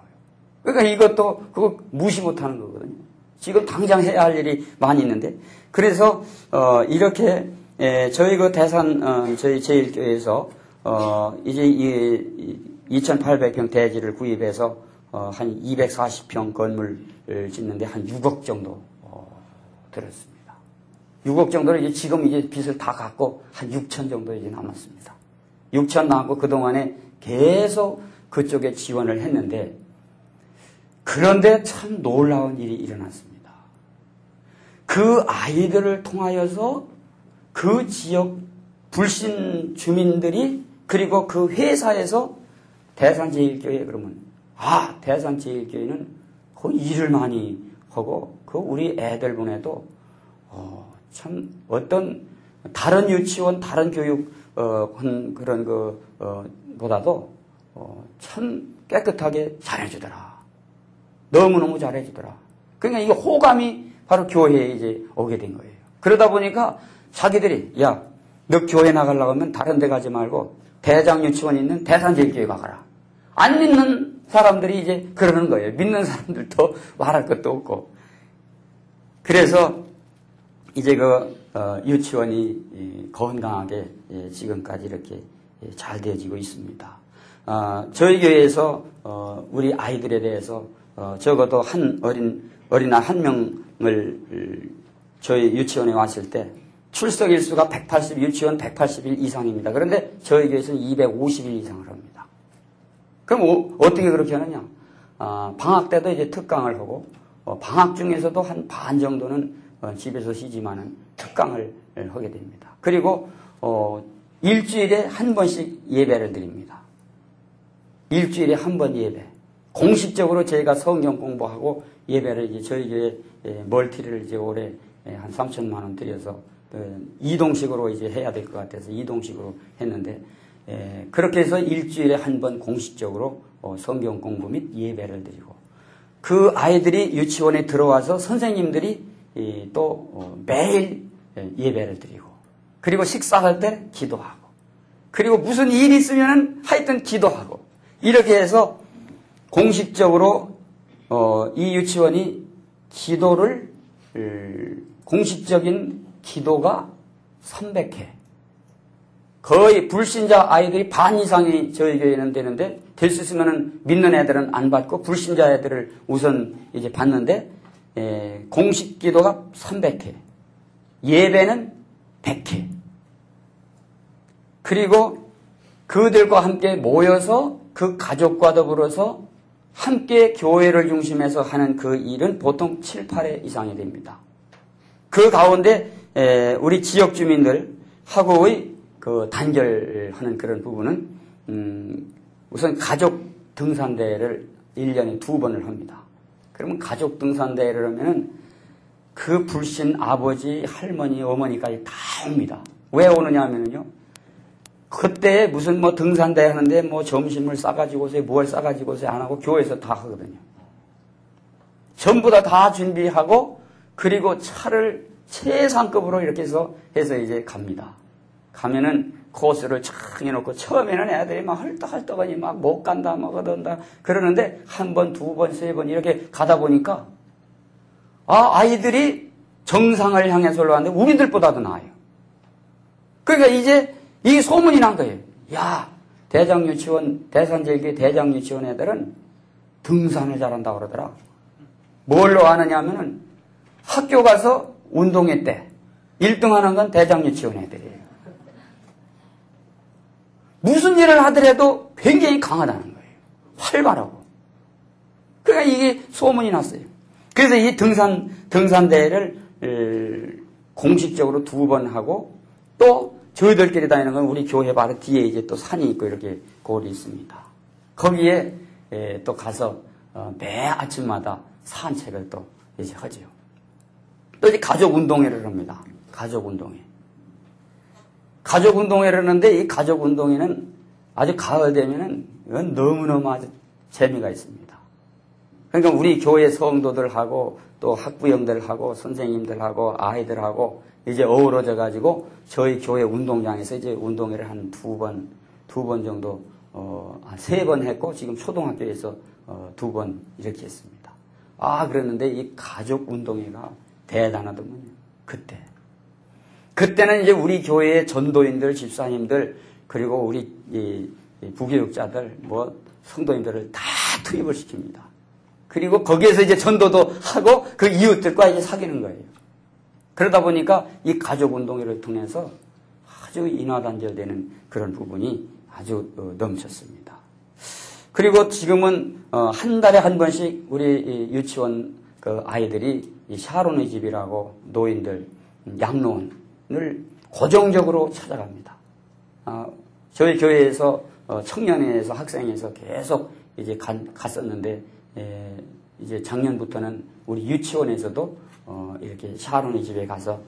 그러니까 이것도 그거 무시 못하는 거거든요. 지금 당장 해야 할 일이 많이 있는데 그래서 어, 이렇게 에, 저희 그 대산 어, 저희 제일교회에서 어, 이제 이, 2,800평 대지를 구입해서 어, 한 240평 건물을 짓는데 한 6억 정도 어, 들었습니다. 6억 정도를 이제 지금 이제 빚을 다 갚고 한 6천 정도 이제 남았습니다. 6천 남고 그 동안에 계속 그쪽에 지원을 했는데 그런데 참 놀라운 일이 일어났습니다. 그 아이들을 통하여서 그 지역 불신 주민들이 그리고 그 회사에서 대산제일교회 그러면 아 대산제일교회는 그 일을 많이 하고 그 우리 애들 보내도 어, 참 어떤 다른 유치원 다른 교육 어, 그런 그 어, 보다도 어, 참 깨끗하게 잘해주더라. 너무너무 잘해주더라. 그러니까 이게 호감이 바로 교회에 이제 오게 된 거예요. 그러다 보니까 자기들이, 야, 너 교회 나가려고 하면 다른 데 가지 말고 대장 유치원 있는 대산제일교회 가거라. 안 믿는 사람들이 이제 그러는 거예요. 믿는 사람들도 말할 것도 없고. 그래서 이제 그 어, 유치원이 건강하게 예, 지금까지 이렇게 예, 잘 되어지고 있습니다. 아, 저희 교회에서 어, 우리 아이들에 대해서 어, 적어도 한 어린 어린아 한 명 을 저희 유치원에 왔을 때 출석 일수가 180 유치원 180일 이상입니다. 그런데 저희 교회에서는 250일 이상을 합니다. 그럼 어, 떻게 그렇게 하느냐? 아, 방학 때도 이제 특강을 하고 어, 방학 중에서도 한 반 정도는 어, 집에서 쉬지만은 특강을 하게 됩니다. 그리고 어, 일주일에 한 번씩 예배를 드립니다. 일주일에 한 번 예배. 공식적으로 저희가 성경 공부하고 예배를 이제 저희 교회 에, 멀티를 이제 올해 에, 한 3천만 원 들여서 어, 이동식으로 이제 해야 될 것 같아서 이동식으로 했는데 에, 그렇게 해서 일주일에 한 번 공식적으로 어, 성경 공부 및 예배를 드리고 그 아이들이 유치원에 들어와서 선생님들이 이, 또 어, 매일 예, 예배를 드리고 그리고 식사할 때 기도하고 그리고 무슨 일이 있으면 하여튼 기도하고 이렇게 해서 공식적으로 어, 이 유치원이 기도를 음, 공식적인 기도가 300회 거의 불신자 아이들이 반 이상이 저희 교회는 되는데 될 수 있으면 믿는 애들은 안 받고 불신자 애들을 우선 이제 받는데 에, 공식 기도가 300회 예배는 100회 그리고 그들과 함께 모여서 그 가족과 더불어서 함께 교회를 중심해서 하는 그 일은 보통 7, 8회 이상이 됩니다. 그 가운데 우리 지역 주민들 하고의 그 단결하는 그런 부분은 음 우선 가족 등산대회를 1년에 두 번을 합니다. 그러면 가족 등산대회를 하면은 그 불신 아버지, 할머니, 어머니까지 다 옵니다. 왜 오느냐 하면은요. 그때 무슨 뭐 등산대회 하는데 뭐 점심을 싸가지고 오세요, 뭘 싸가지고 오세요 안 하고 교회에서 다 하거든요. 전부 다 다 준비하고 그리고 차를 최상급으로 이렇게 해서 해서 이제 갑니다. 가면은 코스를 촥 해놓고 처음에는 애들이 막 헐떡헐떡하니 막 못 간다, 못 가던다 그러는데 한 번, 두 번, 세 번 이렇게 가다 보니까 아 아이들이 정상을 향해서 올라왔는데 우리들보다도 나아요. 그러니까 이제 이 소문이 난 거예요. 야, 대장 유치원, 대산제일교 대장 유치원 애들은 등산을 잘한다 그러더라. 뭘로 아느냐 하면은 학교 가서 운동회 때 1등 하는 건 대장 유치원 애들이에요. 무슨 일을 하더라도 굉장히 강하다는 거예요. 활발하고. 그러니까 이게 소문이 났어요. 그래서 이 등산, 등산대회를 에, 공식적으로 두 번 하고 또 저희들끼리 다니는 건 우리 교회 바로 뒤에 이제 또 산이 있고 이렇게 골이 있습니다. 거기에 에, 또 가서 어, 매 아침마다 산책을 또 이제 하지요. 또 이제 가족 운동회를 합니다. 가족 운동회. 가족 운동회를 하는데 이 가족 운동회는 아주 가을 되면은 너무너무 아주 재미가 있습니다. 그러니까 우리 교회 성도들하고 또 학부형들하고 선생님들하고 아이들하고 이제 어우러져 가지고 저희 교회 운동장에서 이제 운동회를 한 두 번, 두 번 정도, 어, 세 번 했고 지금 초등학교에서 어, 두 번 이렇게 했습니다. 아, 그랬는데 이 가족 운동회가 대단하더군요. 그때. 그때는 이제 우리 교회의 전도인들, 집사님들, 그리고 우리 이, 이 부교육자들, 뭐 성도님들을 다 투입을 시킵니다. 그리고 거기에서 이제 전도도 하고 그 이웃들과 이제 사귀는 거예요. 그러다 보니까 이 가족 운동회를 통해서 아주 인화단절되는 그런 부분이 아주 어, 넘쳤습니다. 그리고 지금은 어, 한 달에 한 번씩 우리 이 유치원 그 아이들이 이 샤론의 집이라고 노인들 음, 양로원을 고정적으로 찾아갑니다. 아, 저희 교회에서 어, 청년회에서 학생회에서 계속 이제 간- 갔었는데 에, 이제 작년부터는 우리 유치원에서도 어, 이렇게 샤론의 집에 가서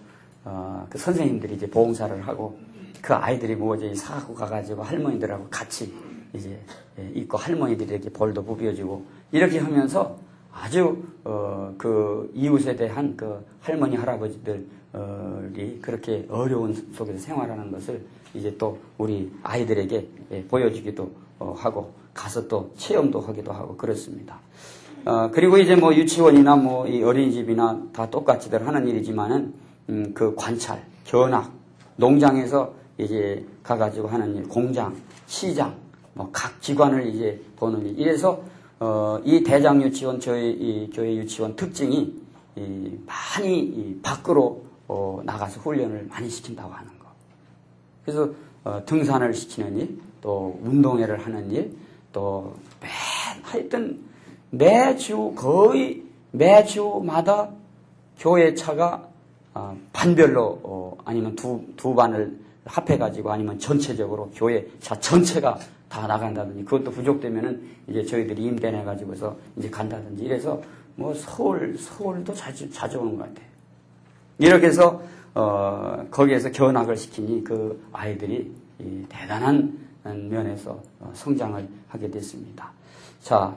어, 그 선생님들이 이제 봉사를 하고 그 아이들이 뭐 이제 사고 가가지고 할머니들하고 같이 이제 예, 있고 할머니들이 이렇게 볼도 부벼주고 이렇게 하면서 아주 어, 그 이웃에 대한 그 할머니 할아버지들이 그렇게 어려운 속에서 생활하는 것을 이제 또 우리 아이들에게 예, 보여주기도 어, 하고 가서 또 체험도 하기도 하고 그렇습니다. 어, 그리고 이제 뭐 유치원이나 뭐 이 어린이집이나 다 똑같이들 하는 일이지만은 음, 그 관찰, 견학, 농장에서 이제 가가지고 하는 일, 공장, 시장, 뭐 각 기관을 이제 보는 일. 이래서 어, 이 대장 유치원 저희 이 교회 유치원 특징이 이 많이 이 밖으로 어, 나가서 훈련을 많이 시킨다고 하는 거. 그래서 어, 등산을 시키는 일, 또 운동회를 하는 일, 또 매, 하여튼 매주 거의 매주마다 교회 차가 어, 반별로 어, 아니면 두, 두 반을 합해가지고 아니면 전체적으로 교회 차 전체가 다 나간다든지 그것도 부족되면은 이제 저희들이 임대내가지고서 이제 간다든지 이래서 뭐 서울, 서울도 자주, 자주 오는 것 같아요. 이렇게 해서 어, 거기에서 견학을 시키니 그 아이들이 이 대단한 면에서 어, 성장을 하게 됐습니다. 자,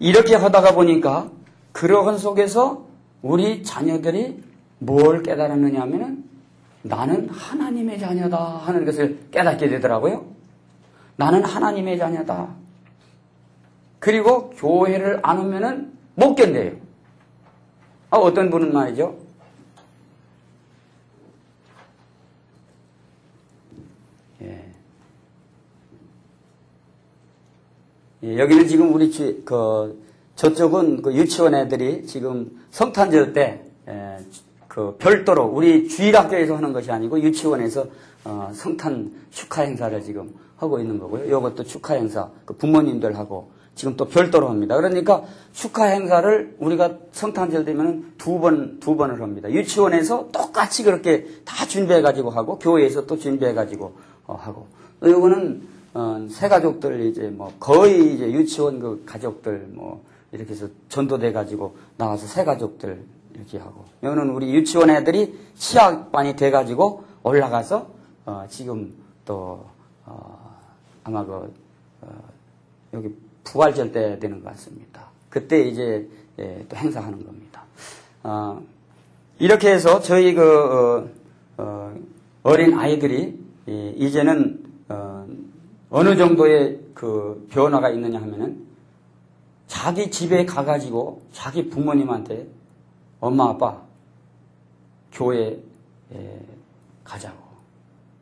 이렇게 하다가 보니까 그러한 속에서 우리 자녀들이 뭘 깨달았느냐 하면은 나는 하나님의 자녀다 하는 것을 깨닫게 되더라고요. 나는 하나님의 자녀다. 그리고 교회를 안 오면은 못 견뎌요. 아, 어떤 분은 말이죠. 예, 여기는 지금 우리 지- 그 저쪽은 그 유치원 애들이 지금 성탄절 때그 별도로 우리 주일 학교에서 하는 것이 아니고 유치원에서 어, 성탄 축하 행사를 지금 하고 있는 거고요. 이것도 축하 행사 그 부모님들하고 지금 또 별도로 합니다. 그러니까 축하 행사를 우리가 성탄절 되면 두 번, 두 번을 합니다. 유치원에서 똑같이 그렇게 다 준비해가지고 하고, 교회에서 또 준비해가지고 어, 하고. 또 요거는, 어, 새 가족들 이제 뭐 거의 이제 유치원 그 가족들 뭐 이렇게 해서 전도돼 가지고 나와서 새 가족들 이렇게 하고. 요거는 우리 유치원 애들이 시학반이 돼 가지고 올라가서 어, 지금 또, 어, 아마 그, 어, 여기 부활절 때 되는 것 같습니다. 그때 이제 예, 또 행사하는 겁니다. 어, 이렇게 해서 저희 그 어, 린 아이들이 이, 이제는 어, 느 정도의 그 변화가 있느냐 하면은 자기 집에 가가지고 자기 부모님한테 엄마 아빠 교회 에 가자고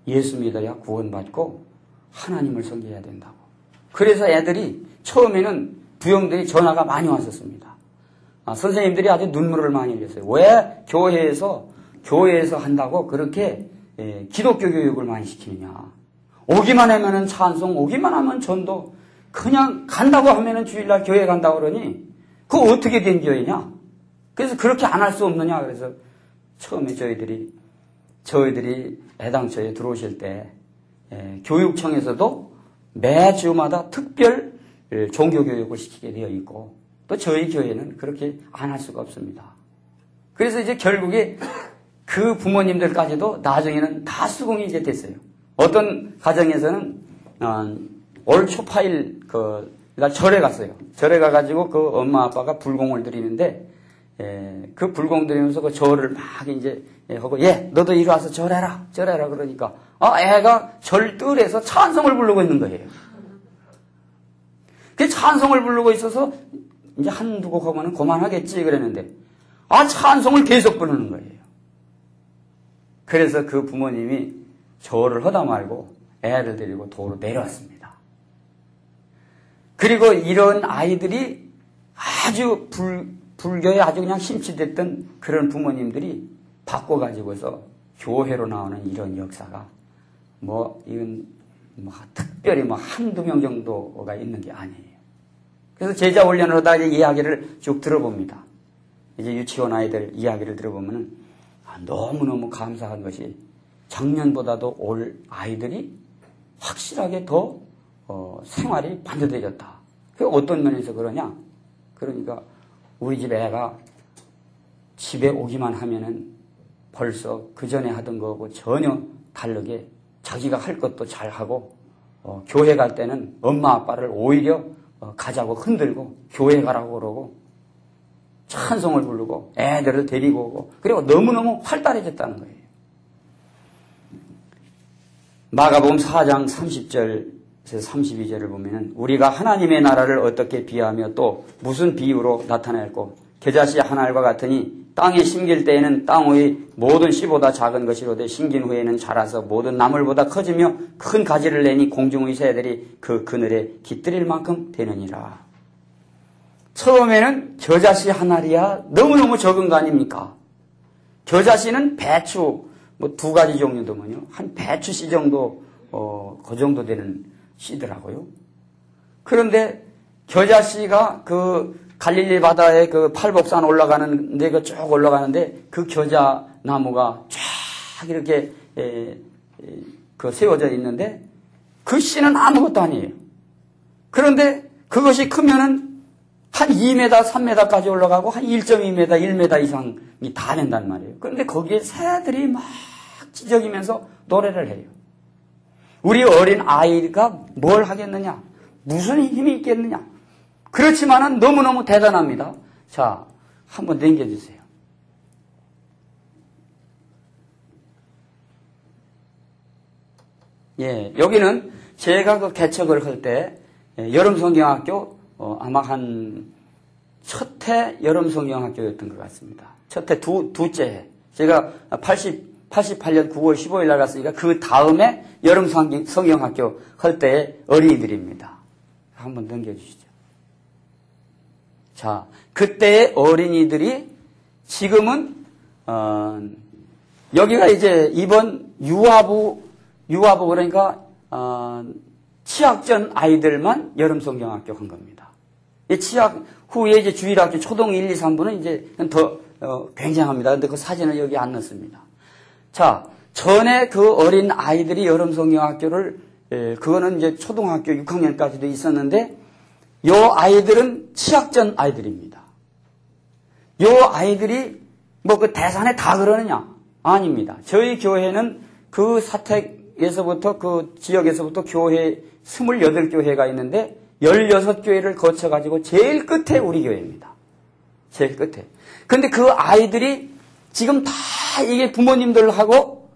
예수 믿어야 구원받고 하나님을 섬겨야 된다고. 그래서 애들이 처음에는 부형들이 전화가 많이 왔었습니다. 아, 선생님들이 아주 눈물을 많이 흘렸어요. 왜 교회에서 교회에서 한다고 그렇게 예, 기독교 교육을 많이 시키느냐? 오기만 하면은 찬송, 오기만 하면 전도, 그냥 간다고 하면은 주일날 교회 간다고 그러니 그거 어떻게 된 교회냐? 그래서 그렇게 안 할 수 없느냐? 그래서 처음에 저희들이 저희들이 해당처에 들어오실 때 예, 교육청에서도 매 주마다 특별 예, 종교 교육을 시키게 되어 있고 또 저희 교회는 그렇게 안 할 수가 없습니다. 그래서 이제 결국에 그 부모님들까지도 나중에는 다 수긍이 이제 됐어요. 어떤 가정에서는 어, 올 초파일 그날 절에 갔어요. 절에 가가지고 그 엄마 아빠가 불공을 드리는데 예, 그 불공 드리면서 그 절을 막 이제 예, 하고 예 너도 이리 와서 절해라 절해라 그러니까 아 애가 절뜰에서 찬송을 부르고 있는 거예요. 그 찬송을 부르고 있어서 이제 한두 곡 하면은 그만하겠지 그랬는데 아 찬송을 계속 부르는 거예요. 그래서 그 부모님이 절을 하다 말고 애를 데리고 도로 내려왔습니다. 그리고 이런 아이들이 아주 불, 불교에 아주 그냥 심취됐던 그런 부모님들이 바꿔가지고서 교회로 나오는 이런 역사가 뭐, 이건 뭐 특별히 뭐 한두 명 정도가 있는 게 아니에요. 그래서 제자 훈련을 하다 이야기를 쭉 들어봅니다. 이제 유치원 아이들 이야기를 들어보면은 아, 너무너무 감사한 것이 작년보다도 올 아이들이 확실하게 더 어, 생활이 반대되졌다. 그 어떤 면에서 그러냐? 그러니까 우리 집 애가 집에 오기만 하면은 벌써 그 전에 하던 거하고 전혀 다르게 자기가 할 것도 잘 하고 어, 교회 갈 때는 엄마 아빠를 오히려 어, 가자고 흔들고 교회 가라고 그러고 찬송을 부르고 애들을 데리고 오고 그리고 너무너무 활달해졌다는 거예요. 마가복음 4장 30절에서 32절을 보면은 우리가 하나님의 나라를 어떻게 비하며 또 무슨 비유로 나타낼고 겨자씨 한 알과 같으니 땅에 심길 때에는 땅 위의 모든 씨보다 작은 것이로되 심긴 후에는 자라서 모든 나물보다 커지며 큰 가지를 내니 공중의 새들이 그 그늘에 깃들일 만큼 되느니라. 처음에는 겨자씨 한 알이야 너무너무 적은 거 아닙니까? 겨자씨는 배추 뭐 두 가지 종류 되면요 한 배추 씨 정도 어, 그 정도 되는 씨더라고요. 그런데 겨자 씨가 그 갈릴리 바다에 그 팔복산 올라가는 데가 쭉 올라가는데 그 겨자 나무가 쫙 이렇게 에, 에, 그 세워져 있는데 그 씨는 아무것도 아니에요. 그런데 그것이 크면은 한 2m, 3m까지 올라가고 한 1.2m, 1m 이상이 다 된단 말이에요. 그런데 거기에 새들이 막 찢어지면서 노래를 해요. 우리 어린 아이가 뭘 하겠느냐? 무슨 힘이 있겠느냐? 그렇지만은 너무너무 대단합니다. 자, 한번 넘겨주세요. 예, 여기는 제가 그 개척을 할 때 여름 성경학교 어, 아마 한 첫해 여름 성경학교였던 것 같습니다. 첫해 두, 두째 해. 제가 80, 88년 9월 15일 날 갔으니까 그 다음에 여름 성경학교 할 때의 어린이들입니다. 한번 넘겨주시죠. 자, 그때의 어린이들이 지금은 어, 여기가 이제 이번 유아부 유아부 그러니까 어, 치학전 아이들만 여름 성경학교 한 겁니다. 이 치학 후에 이제 주일학교 초등 1, 2, 3부는 이제 더 어, 굉장합니다. 근데 그 사진을 여기 안 넣습니다. 자, 전에 그 어린 아이들이 여름 성경학교를 예, 그거는 이제 초등학교 6학년까지도 있었는데 요 아이들은 치학전 아이들입니다. 요 아이들이 뭐 그 대산에 다 그러느냐? 아닙니다. 저희 교회는 그 사택에서부터 그 지역에서부터 교회 28교회가 있는데 16교회를 거쳐가지고 제일 끝에 우리 교회입니다. 제일 끝에. 근데 그 아이들이 지금 다 이게 부모님들하고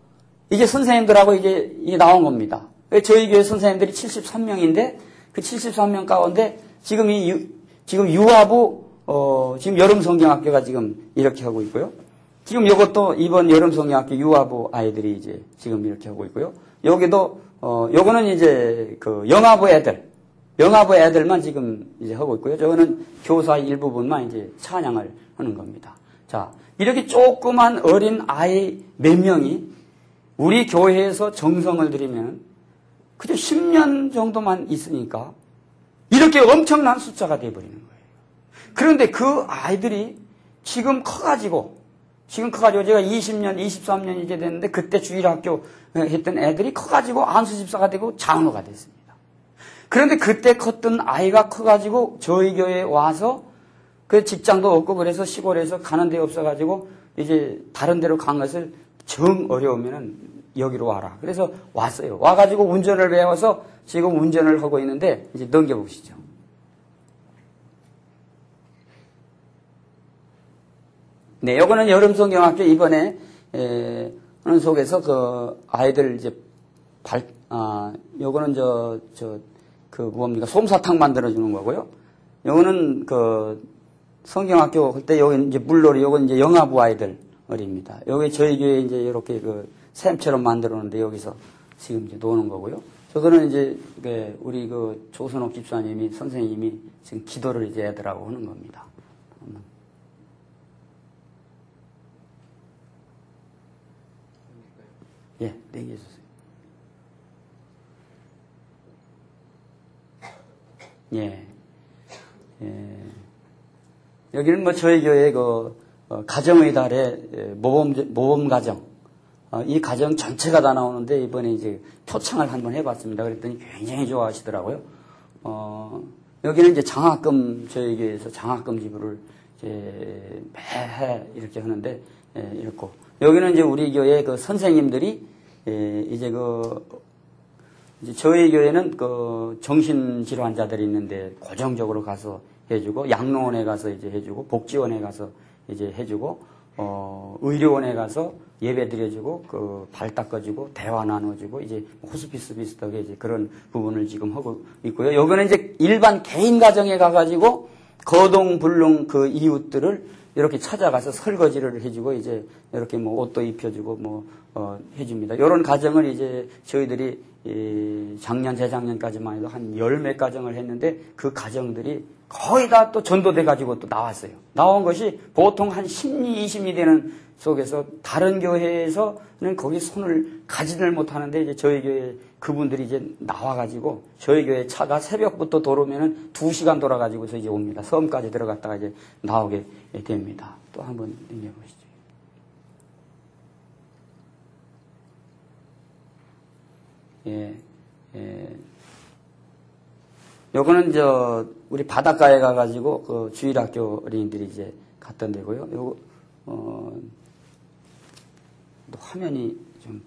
이게 선생님들하고 이게, 나온 겁니다. 저희 교회 선생님들이 73명인데 그 73명 가운데 지금 이 유, 지금 유아부 어, 지금 여름 성경학교가 지금 이렇게 하고 있고요. 지금 이것도 이번 여름 성경학교 유아부 아이들이 이제 지금 이렇게 하고 있고요. 여기도 어 요거는 이제 그 영아부 애들 영아부 애들만 지금 이제 하고 있고요. 저거는 교사 일부분만 이제 찬양을 하는 겁니다. 자 이렇게 조그만 어린 아이 몇 명이 우리 교회에서 정성을 들이면 그저 10년 정도만 있으니까 이렇게 엄청난 숫자가 돼버리는 거예요. 그런데 그 아이들이 지금 커가지고 지금 커가지고 제가 20년, 23년 이제 됐는데 그때 주일학교 했던 애들이 커가지고 안수집사가 되고 장로가 됐습니다. 그런데 그때 컸던 아이가 커가지고 저희 교회에 와서 그 직장도 없고 그래서 시골에서 가는 데 없어가지고 이제 다른 데로 간 것을 정 어려우면은 여기로 와라. 그래서 왔어요. 와가지고 운전을 배워서 지금 운전을 하고 있는데 이제 넘겨보시죠. 네, 요거는 여름성경학교 이번에 에, 하는 속에서 그 아이들 이제 발, 아, 요거는 저, 저, 그 뭡니까 솜사탕 만들어 주는 거고요. 요거는 그 성경학교 할때 여기 이제 물놀이 요건 이제 영아부 아이들 어립니다. 여기 저희 교회 이제 이렇게 그 샘처럼 만들어 놓는데 여기서 지금 이제 노는 거고요. 저거는 이제 그 우리 그 조선옥 집사님이 선생님이 지금 기도를 이제 애들하고 하는 겁니다. 예, 내게 해주세요. 예. 예. 여기는 뭐 저희 교회 그 어, 가정의 달의 예, 모범 모범 가정 어, 이 가정 전체가 다 나오는데 이번에 이제 표창을 한번 해봤습니다. 그랬더니 굉장히 좋아하시더라고요. 어, 여기는 이제 장학금 저희 교회에서 장학금 지불을 이제 매해 이렇게 하는데 예, 이렇고 여기는 이제 우리 교회 그 선생님들이 예, 이제 그 이제 저희 교회는 그 정신질환자들이 있는데 고정적으로 가서 해주고 양로원에 가서 이제 해주고 복지원에 가서 이제 해주고 어 의료원에 가서 예배 드려주고 그 발 닦아주고 대화 나눠주고 이제 호스피스 비슷하게 이제 그런 부분을 지금 하고 있고요. 여기는 이제 일반 개인 가정에 가가지고 거동 불능 그 이웃들을 이렇게 찾아가서 설거지를 해주고 이제 이렇게 뭐 옷도 입혀주고 뭐 어, 해줍니다. 이런 가정을 이제 저희들이 이 작년 재작년까지만 해도 한 열 몇 가정을 했는데 그 가정들이 거의 다 또 전도돼 가지고 또 나왔어요. 나온 것이 보통 한 10리 20리 되는 속에서 다른 교회에서는 거기 손을 가지를 못하는데 이제 저희 교회 그분들이 이제 나와가지고 저희 교회 차가 새벽부터 돌아오면은 2시간 돌아가지고서 이제 옵니다. 섬까지 들어갔다가 이제 나오게 됩니다. 또 한번 넘겨보시죠. 예, 예. 요거는 저 우리 바닷가에 가가지고 그 주일학교 어린이들이 이제 갔던 데고요. 요거 어, 또 화면이 좀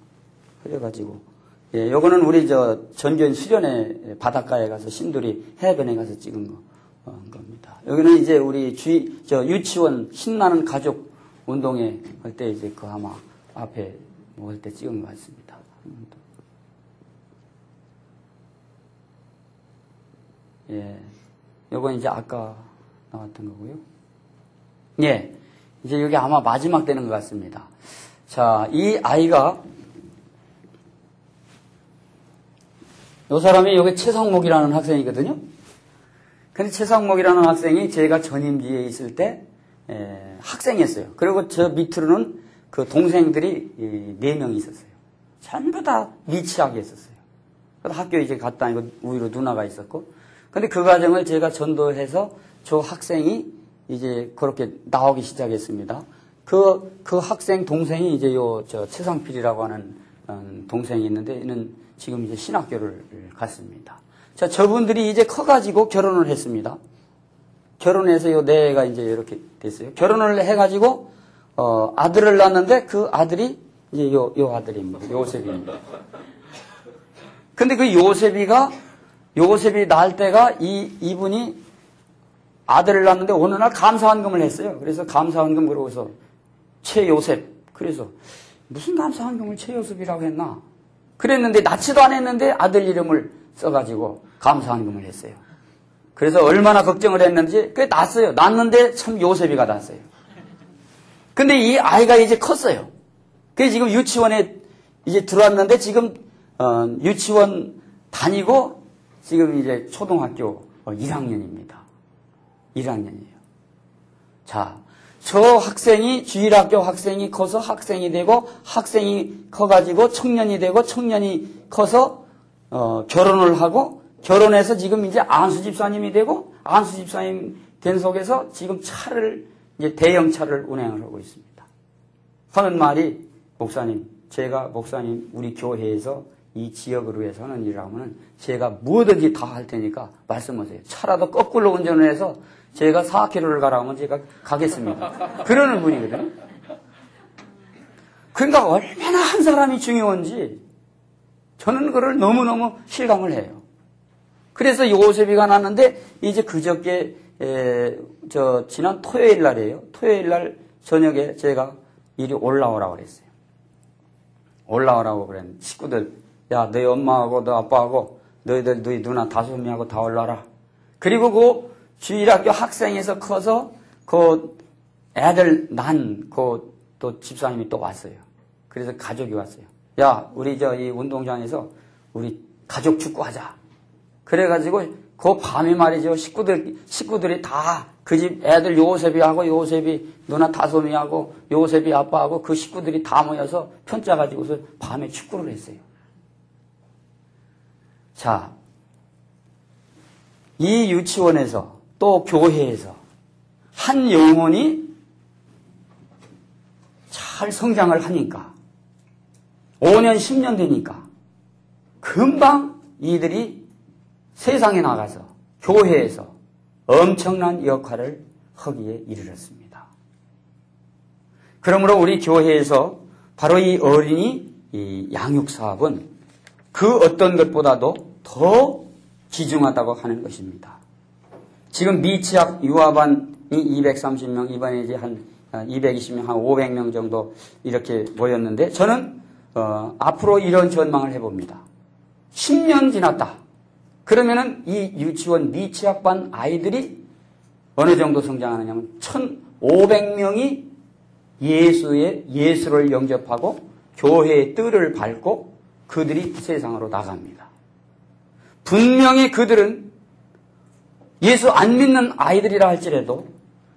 흐려가지고 예, 요거는 우리 저 전교인 수련회 바닷가에 가서 신들이 해변에 가서 찍은 거 어, 겁니다. 여기는 이제 우리 주저 유치원 신나는 가족 운동회 할 때 이제 그 아마 앞에 뭐할 때 찍은 것 같습니다. 예, 요건 이제 아까 나왔던 거고요. 예, 이제 여기 아마 마지막 되는 것 같습니다. 자, 이 아이가 요 사람이 여기 최성목이라는 학생이거든요. 근데 최성목이라는 학생이 제가 전임지에 있을 때 에, 학생이었어요. 그리고 저 밑으로는 그 동생들이 네 명이 있었어요. 전부 다 미취학이 있었어요. 학교에 이제 갔다 이거 우위로 누나가 있었고, 근데 그 과정을 제가 전도해서 저 학생이 이제 그렇게 나오기 시작했습니다. 그, 그 학생 동생이 이제 요, 저, 최상필이라고 하는 음, 동생이 있는데, 이는 지금 이제 신학교를 갔습니다. 자, 저분들이 이제 커가지고 결혼을 했습니다. 결혼해서 요네 애가 이제 이렇게 됐어요. 결혼을 해가지고, 어, 아들을 낳았는데 그 아들이 이제 요, 요 아들입니다. 요셉입니다. 근데 그 요셉이가, 요셉이 낳을 때가 이, 이분이 아들을 낳았는데 어느 날 감사헌금을 했어요. 그래서 감사헌금 그러고서 최요셉. 그래서 무슨 감사헌금을 최요셉이라고 했나? 그랬는데 낳지도 않았는데 아들 이름을 써가지고 감사헌금을 했어요. 그래서 얼마나 걱정을 했는지 그게 낳았어요. 낳았는데 참 요셉이가 낳았어요. 근데 이 아이가 이제 컸어요. 그게 지금 유치원에 이제 들어왔는데 지금 어, 유치원 다니고 지금 이제 초등학교 1학년입니다. 1학년이에요. 자, 저 학생이 주일학교 학생이 커서 학생이 되고 학생이 커가지고 청년이 되고 청년이 커서 어, 결혼을 하고 결혼해서 지금 이제 안수 집사님이 되고 안수 집사님 된 속에서 지금 차를 이제 대형 차를 운행을 하고 있습니다. 하는 말이 목사님, 제가 목사님 우리 교회에서 이 지역을 위해서 하는 일을 하면은 제가 뭐든지 다 할 테니까 말씀하세요. 차라도 거꾸로 운전을 해서 제가 4km를 가라 하면 제가 가겠습니다. 그러는 분이거든요. 그러니까 얼마나 한 사람이 중요한지 저는 그걸 너무너무 실감을 해요. 그래서 요셉이가 났는데 이제 그저께 에, 저 지난 토요일 날이에요. 토요일 날 저녁에 제가 이리 올라오라고 그랬어요. 올라오라고 그랬는데 식구들 야 너희 엄마하고 너 아빠하고 너희들 너희 누나 다섯 명하고 다 올라라. 그리고 그 주일학교 학생에서 커서 그 애들 난 그 또 집사님이 또 왔어요. 그래서 가족이 왔어요. 야 우리 저 이 운동장에서 우리 가족 축구하자. 그래가지고 그 밤에 말이죠 식구들 식구들이 다 그 집 애들 요셉이 하고 요셉이 누나 다솜이 하고 요셉이 아빠하고 그 식구들이 다 모여서 편짜 가지고서 밤에 축구를 했어요. 자, 이 유치원에서 또 교회에서 한 영혼이 잘 성장을 하니까 5년, 10년 되니까 금방 이들이 세상에 나가서 교회에서 엄청난 역할을 하기에 이르렀습니다. 그러므로 우리 교회에서 바로 이 어린이 이 양육 사업은 그 어떤 것보다도 더 지중하다고 하는 것입니다. 지금 미취학 유아반이 230명, 이번에 이제 한 220명, 한 500명 정도 이렇게 모였는데 저는 어, 앞으로 이런 전망을 해봅니다. 10년 지났다. 그러면은 이 유치원 미취학반 아이들이 어느 정도 성장하느냐면 1,500명이 예수의 예수를 영접하고 교회의 뜰을 밟고 그들이 세상으로 나갑니다. 분명히 그들은 예수 안 믿는 아이들이라 할지라도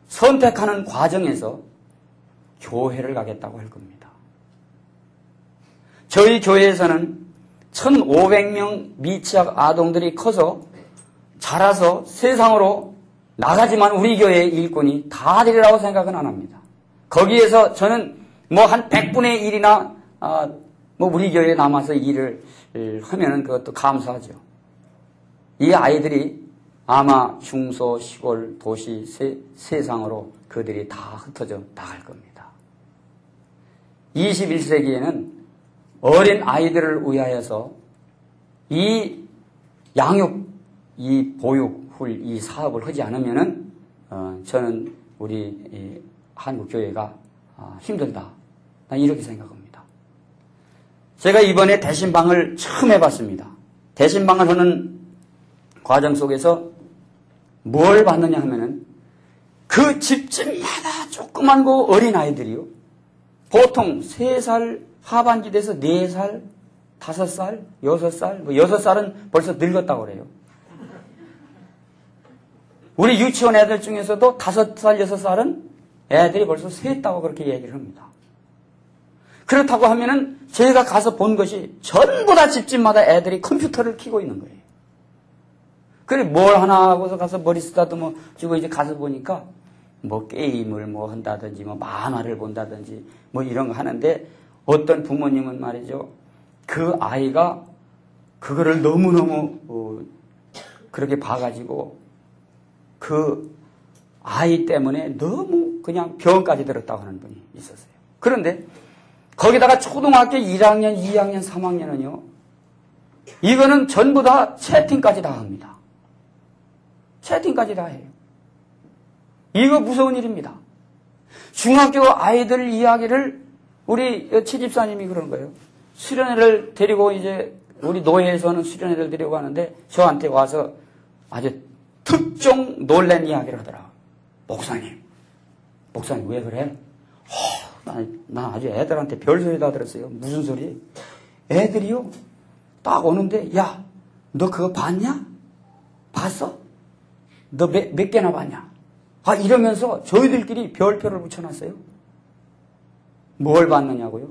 선택하는 과정에서 교회를 가겠다고 할 겁니다. 저희 교회에서는 1,500명 미취학 아동들이 커서 자라서 세상으로 나가지만 우리 교회의 일꾼이 다 되리라고 생각은 안 합니다. 거기에서 저는 뭐 한 100분의 1이나 아, 뭐 우리 교회에 남아서 일을 하면은 그것도 감사하죠. 이 아이들이 아마 중소, 시골, 도시, 세, 상으로 그들이 다 흩어져 나갈 겁니다. 21세기에는 어린 아이들을 위하여서 이 양육, 이 보육을, 이 사업을 하지 않으면은, 어, 저는 우리 한국 교회가 아, 힘들다. 난 이렇게 생각합니다. 제가 이번에 대신방을 처음 해봤습니다. 대신방을 하는 과정 속에서 뭘 받느냐 하면은 그 집집마다 조그만 그 어린 아이들이요. 보통 3살 하반기 돼서 4살, 5살, 6살, 뭐 6살은 벌써 늙었다고 그래요. 우리 유치원 애들 중에서도 5살, 6살은 애들이 벌써 셋다고 그렇게 얘기를 합니다. 그렇다고 하면은 제가 가서 본 것이 전부 다 집집마다 애들이 컴퓨터를 키고 있는 거예요. 그래 뭘 하나 하고서 가서 머리 쓰다듬어 주고 이제 가서 보니까 뭐 게임을 뭐 한다든지 뭐 만화를 본다든지 뭐 이런 거 하는데 어떤 부모님은 말이죠 그 아이가 그거를 너무너무 어, 그렇게 봐가지고 그 아이 때문에 너무 그냥 병까지 들었다고 하는 분이 있었어요. 그런데 거기다가 초등학교 1학년, 2학년, 3학년은요, 이거는 전부 다 채팅까지 다 합니다. 채팅까지 다 해요. 이거 무서운 일입니다. 중학교 아이들 이야기를 우리 최집사님이 그러는 거예요. 수련회를 데리고 이제 우리 노예에서는 수련회를 데리고 가는데 저한테 와서 아주 특종 놀란 이야기를 하더라. 목사님, 목사님 왜 그래? 허, 나, 나 아주 애들한테 별소리 다 들었어요. 무슨 소리? 애들이요? 딱 오는데, 야, 너 그거 봤냐? 봤어? 너 몇, 몇 개나 봤냐? 아, 이러면서 저희들끼리 별표를 붙여놨어요. 뭘 봤느냐고요?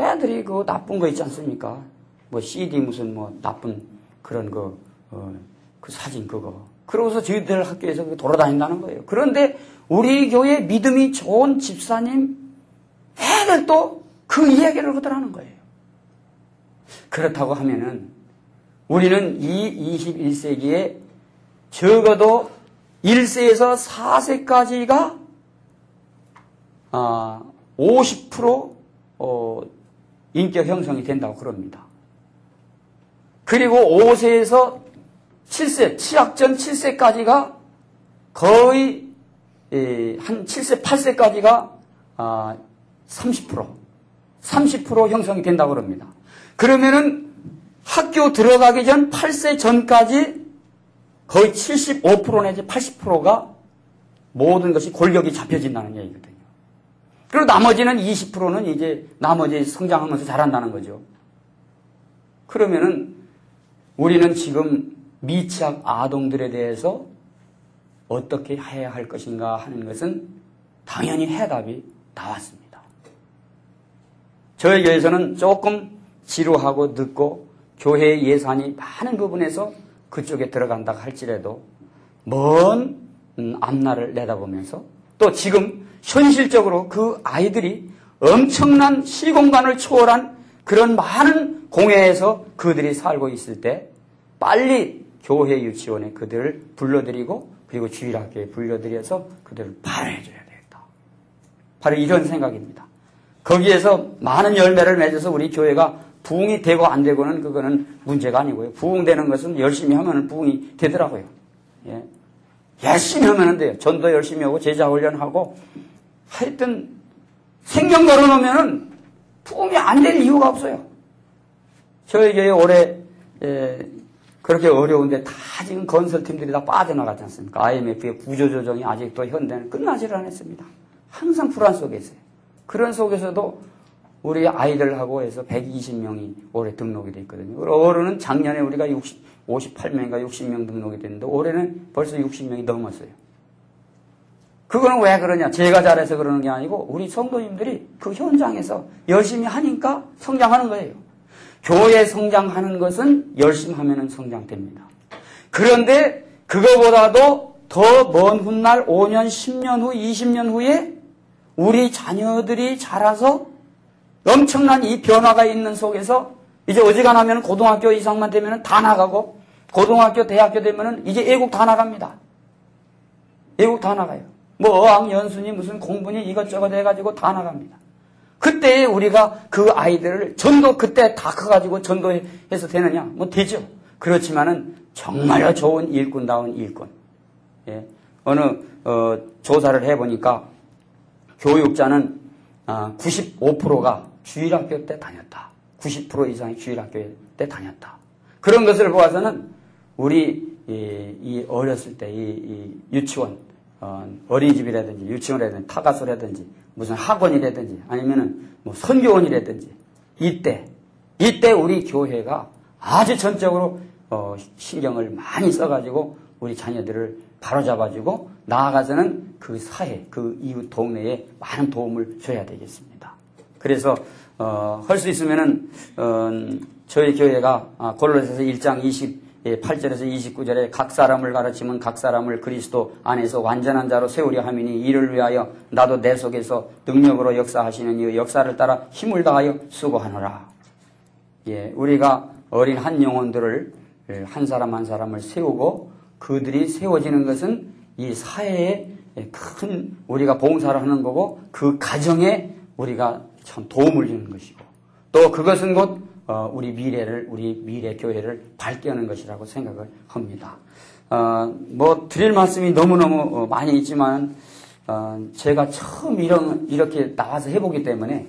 애들이 그 나쁜 거 있지 않습니까? 뭐 CD 무슨 뭐 나쁜 그런 거, 어, 그 사진 그거. 그러고서 저희들 학교에서 돌아다닌다는 거예요. 그런데 우리 교회 믿음이 좋은 집사님 애들도 그 이야기를 하더라는 거예요. 그렇다고 하면은 우리는 이 21세기에 적어도 1세에서 4세까지가 아, 50% 어, 인격 형성이 된다고 그럽니다. 그리고 5세에서 7세, 치약전 7세까지가 거의 에, 한 7세, 8세까지가 아, 30%, 30% 형성이 된다고 그럽니다. 그러면은 학교 들어가기 전 8세 전까지 거의 75% 내지 80%가 모든 것이 골격이 잡혀진다는 얘기거든요. 그리고 나머지는 20%는 이제 나머지 성장하면서 자란다는 거죠. 그러면은 우리는 지금 미취학 아동들에 대해서 어떻게 해야 할 것인가 하는 것은 당연히 해답이 나왔습니다. 저희 교회에서는 조금 지루하고 늦고 교회 예산이 많은 부분에서 그쪽에 들어간다 할지라도 먼 음, 앞날을 내다보면서 또 지금 현실적으로 그 아이들이 엄청난 시공간을 초월한 그런 많은 공회에서 그들이 살고 있을 때 빨리 교회 유치원에 그들을 불러들이고 그리고 주일학교에 불러들여서 그들을 발휘해줘야 되겠다. 바로 이런 생각입니다. 거기에서 많은 열매를 맺어서 우리 교회가 부흥이 되고 안 되고는 그거는 문제가 아니고요. 부흥되는 것은 열심히 하면 부흥이 되더라고요. 예. 열심히 하면 돼요. 전도 열심히 하고 제자 훈련하고 하여튼 생명 걸어놓으면은 부흥이 안 될 이유가 없어요. 교회 올해 에, 그렇게 어려운데 다 지금 건설팀들이 다 빠져나갔지 않습니까? IMF의 구조조정이 아직도 현대는 끝나지를 않았습니다. 항상 불안 속에 있어요. 그런 속에서도 우리 아이들하고 해서 120명이 올해 등록이 돼 있거든요. 올해는 작년에 우리가 60, 58명인가 60명 등록이 됐는데 올해는 벌써 60명이 넘었어요. 그거는 왜 그러냐? 제가 잘해서 그러는 게 아니고 우리 성도님들이 그 현장에서 열심히 하니까 성장하는 거예요. 교회 성장하는 것은 열심히 하면 성장됩니다. 그런데 그거보다도 더 먼 훗날 5년, 10년 후, 20년 후에 우리 자녀들이 자라서 엄청난 이 변화가 있는 속에서 이제 어지간하면 고등학교 이상만 되면 다 나가고 고등학교, 대학교 되면 이제 애국 다 나갑니다. 애국 다 나가요. 뭐 어학 연순이 무슨 공분이 이것저것 해가지고 다 나갑니다. 그때 우리가 그 아이들을 전도 그때 다 커가지고 전도해서 되느냐? 뭐 되죠. 그렇지만은 정말로 좋은 일꾼다운 일꾼. 예. 어느 어, 조사를 해보니까 교육자는 아, 95%가 주일학교 때 다녔다. 90% 이상이 주일학교 때 다녔다. 그런 것을 보아서는 우리 이, 이 어렸을 때 이 유치원 어, 어린이집이라든지 유치원이라든지 타가소라든지 무슨 학원이라든지 아니면은 뭐 선교원이라든지 이때 이때 우리 교회가 아주 전적으로 어, 신경을 많이 써가지고 우리 자녀들을 바로잡아주고 나아가서는 그 사회, 그 이웃 동네에 많은 도움을 줘야 되겠습니다. 그래서 어, 할 수 있으면은 어, 저희 교회가 아, 골로새서 1장 28절에서 29절에 각 사람을 가르치면 각 사람을 그리스도 안에서 완전한 자로 세우려 함이니 이를 위하여 나도 내 속에서 능력으로 역사하시는 이 역사를 따라 힘을 다하여 수고하노라. 예, 우리가 어린 한 영혼들을 한 사람 한 사람을 세우고 그들이 세워지는 것은 이 사회에 큰 우리가 봉사를 하는 거고 그 가정에 우리가 참 도움을 주는 것이고 또 그것은 곧 어, 우리 미래를 우리 미래 교회를 밝게 하는 것이라고 생각을 합니다. 어, 뭐 드릴 말씀이 너무너무 어, 많이 있지만 어, 제가 처음 이런 이렇게 나와서 해보기 때문에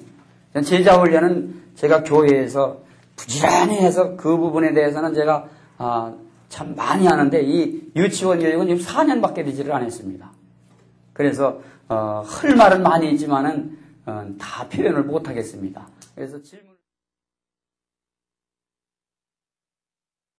제자 훈련은 제가 교회에서 부지런히 해서 그 부분에 대해서는 제가 아, 참 많이 하는데 이 유치원 교육은 지금 4년밖에 되지를 않았습니다. 그래서 어, 할 말은 많이 있지만은 어, 다 표현을 못 하겠습니다. 그래서 질문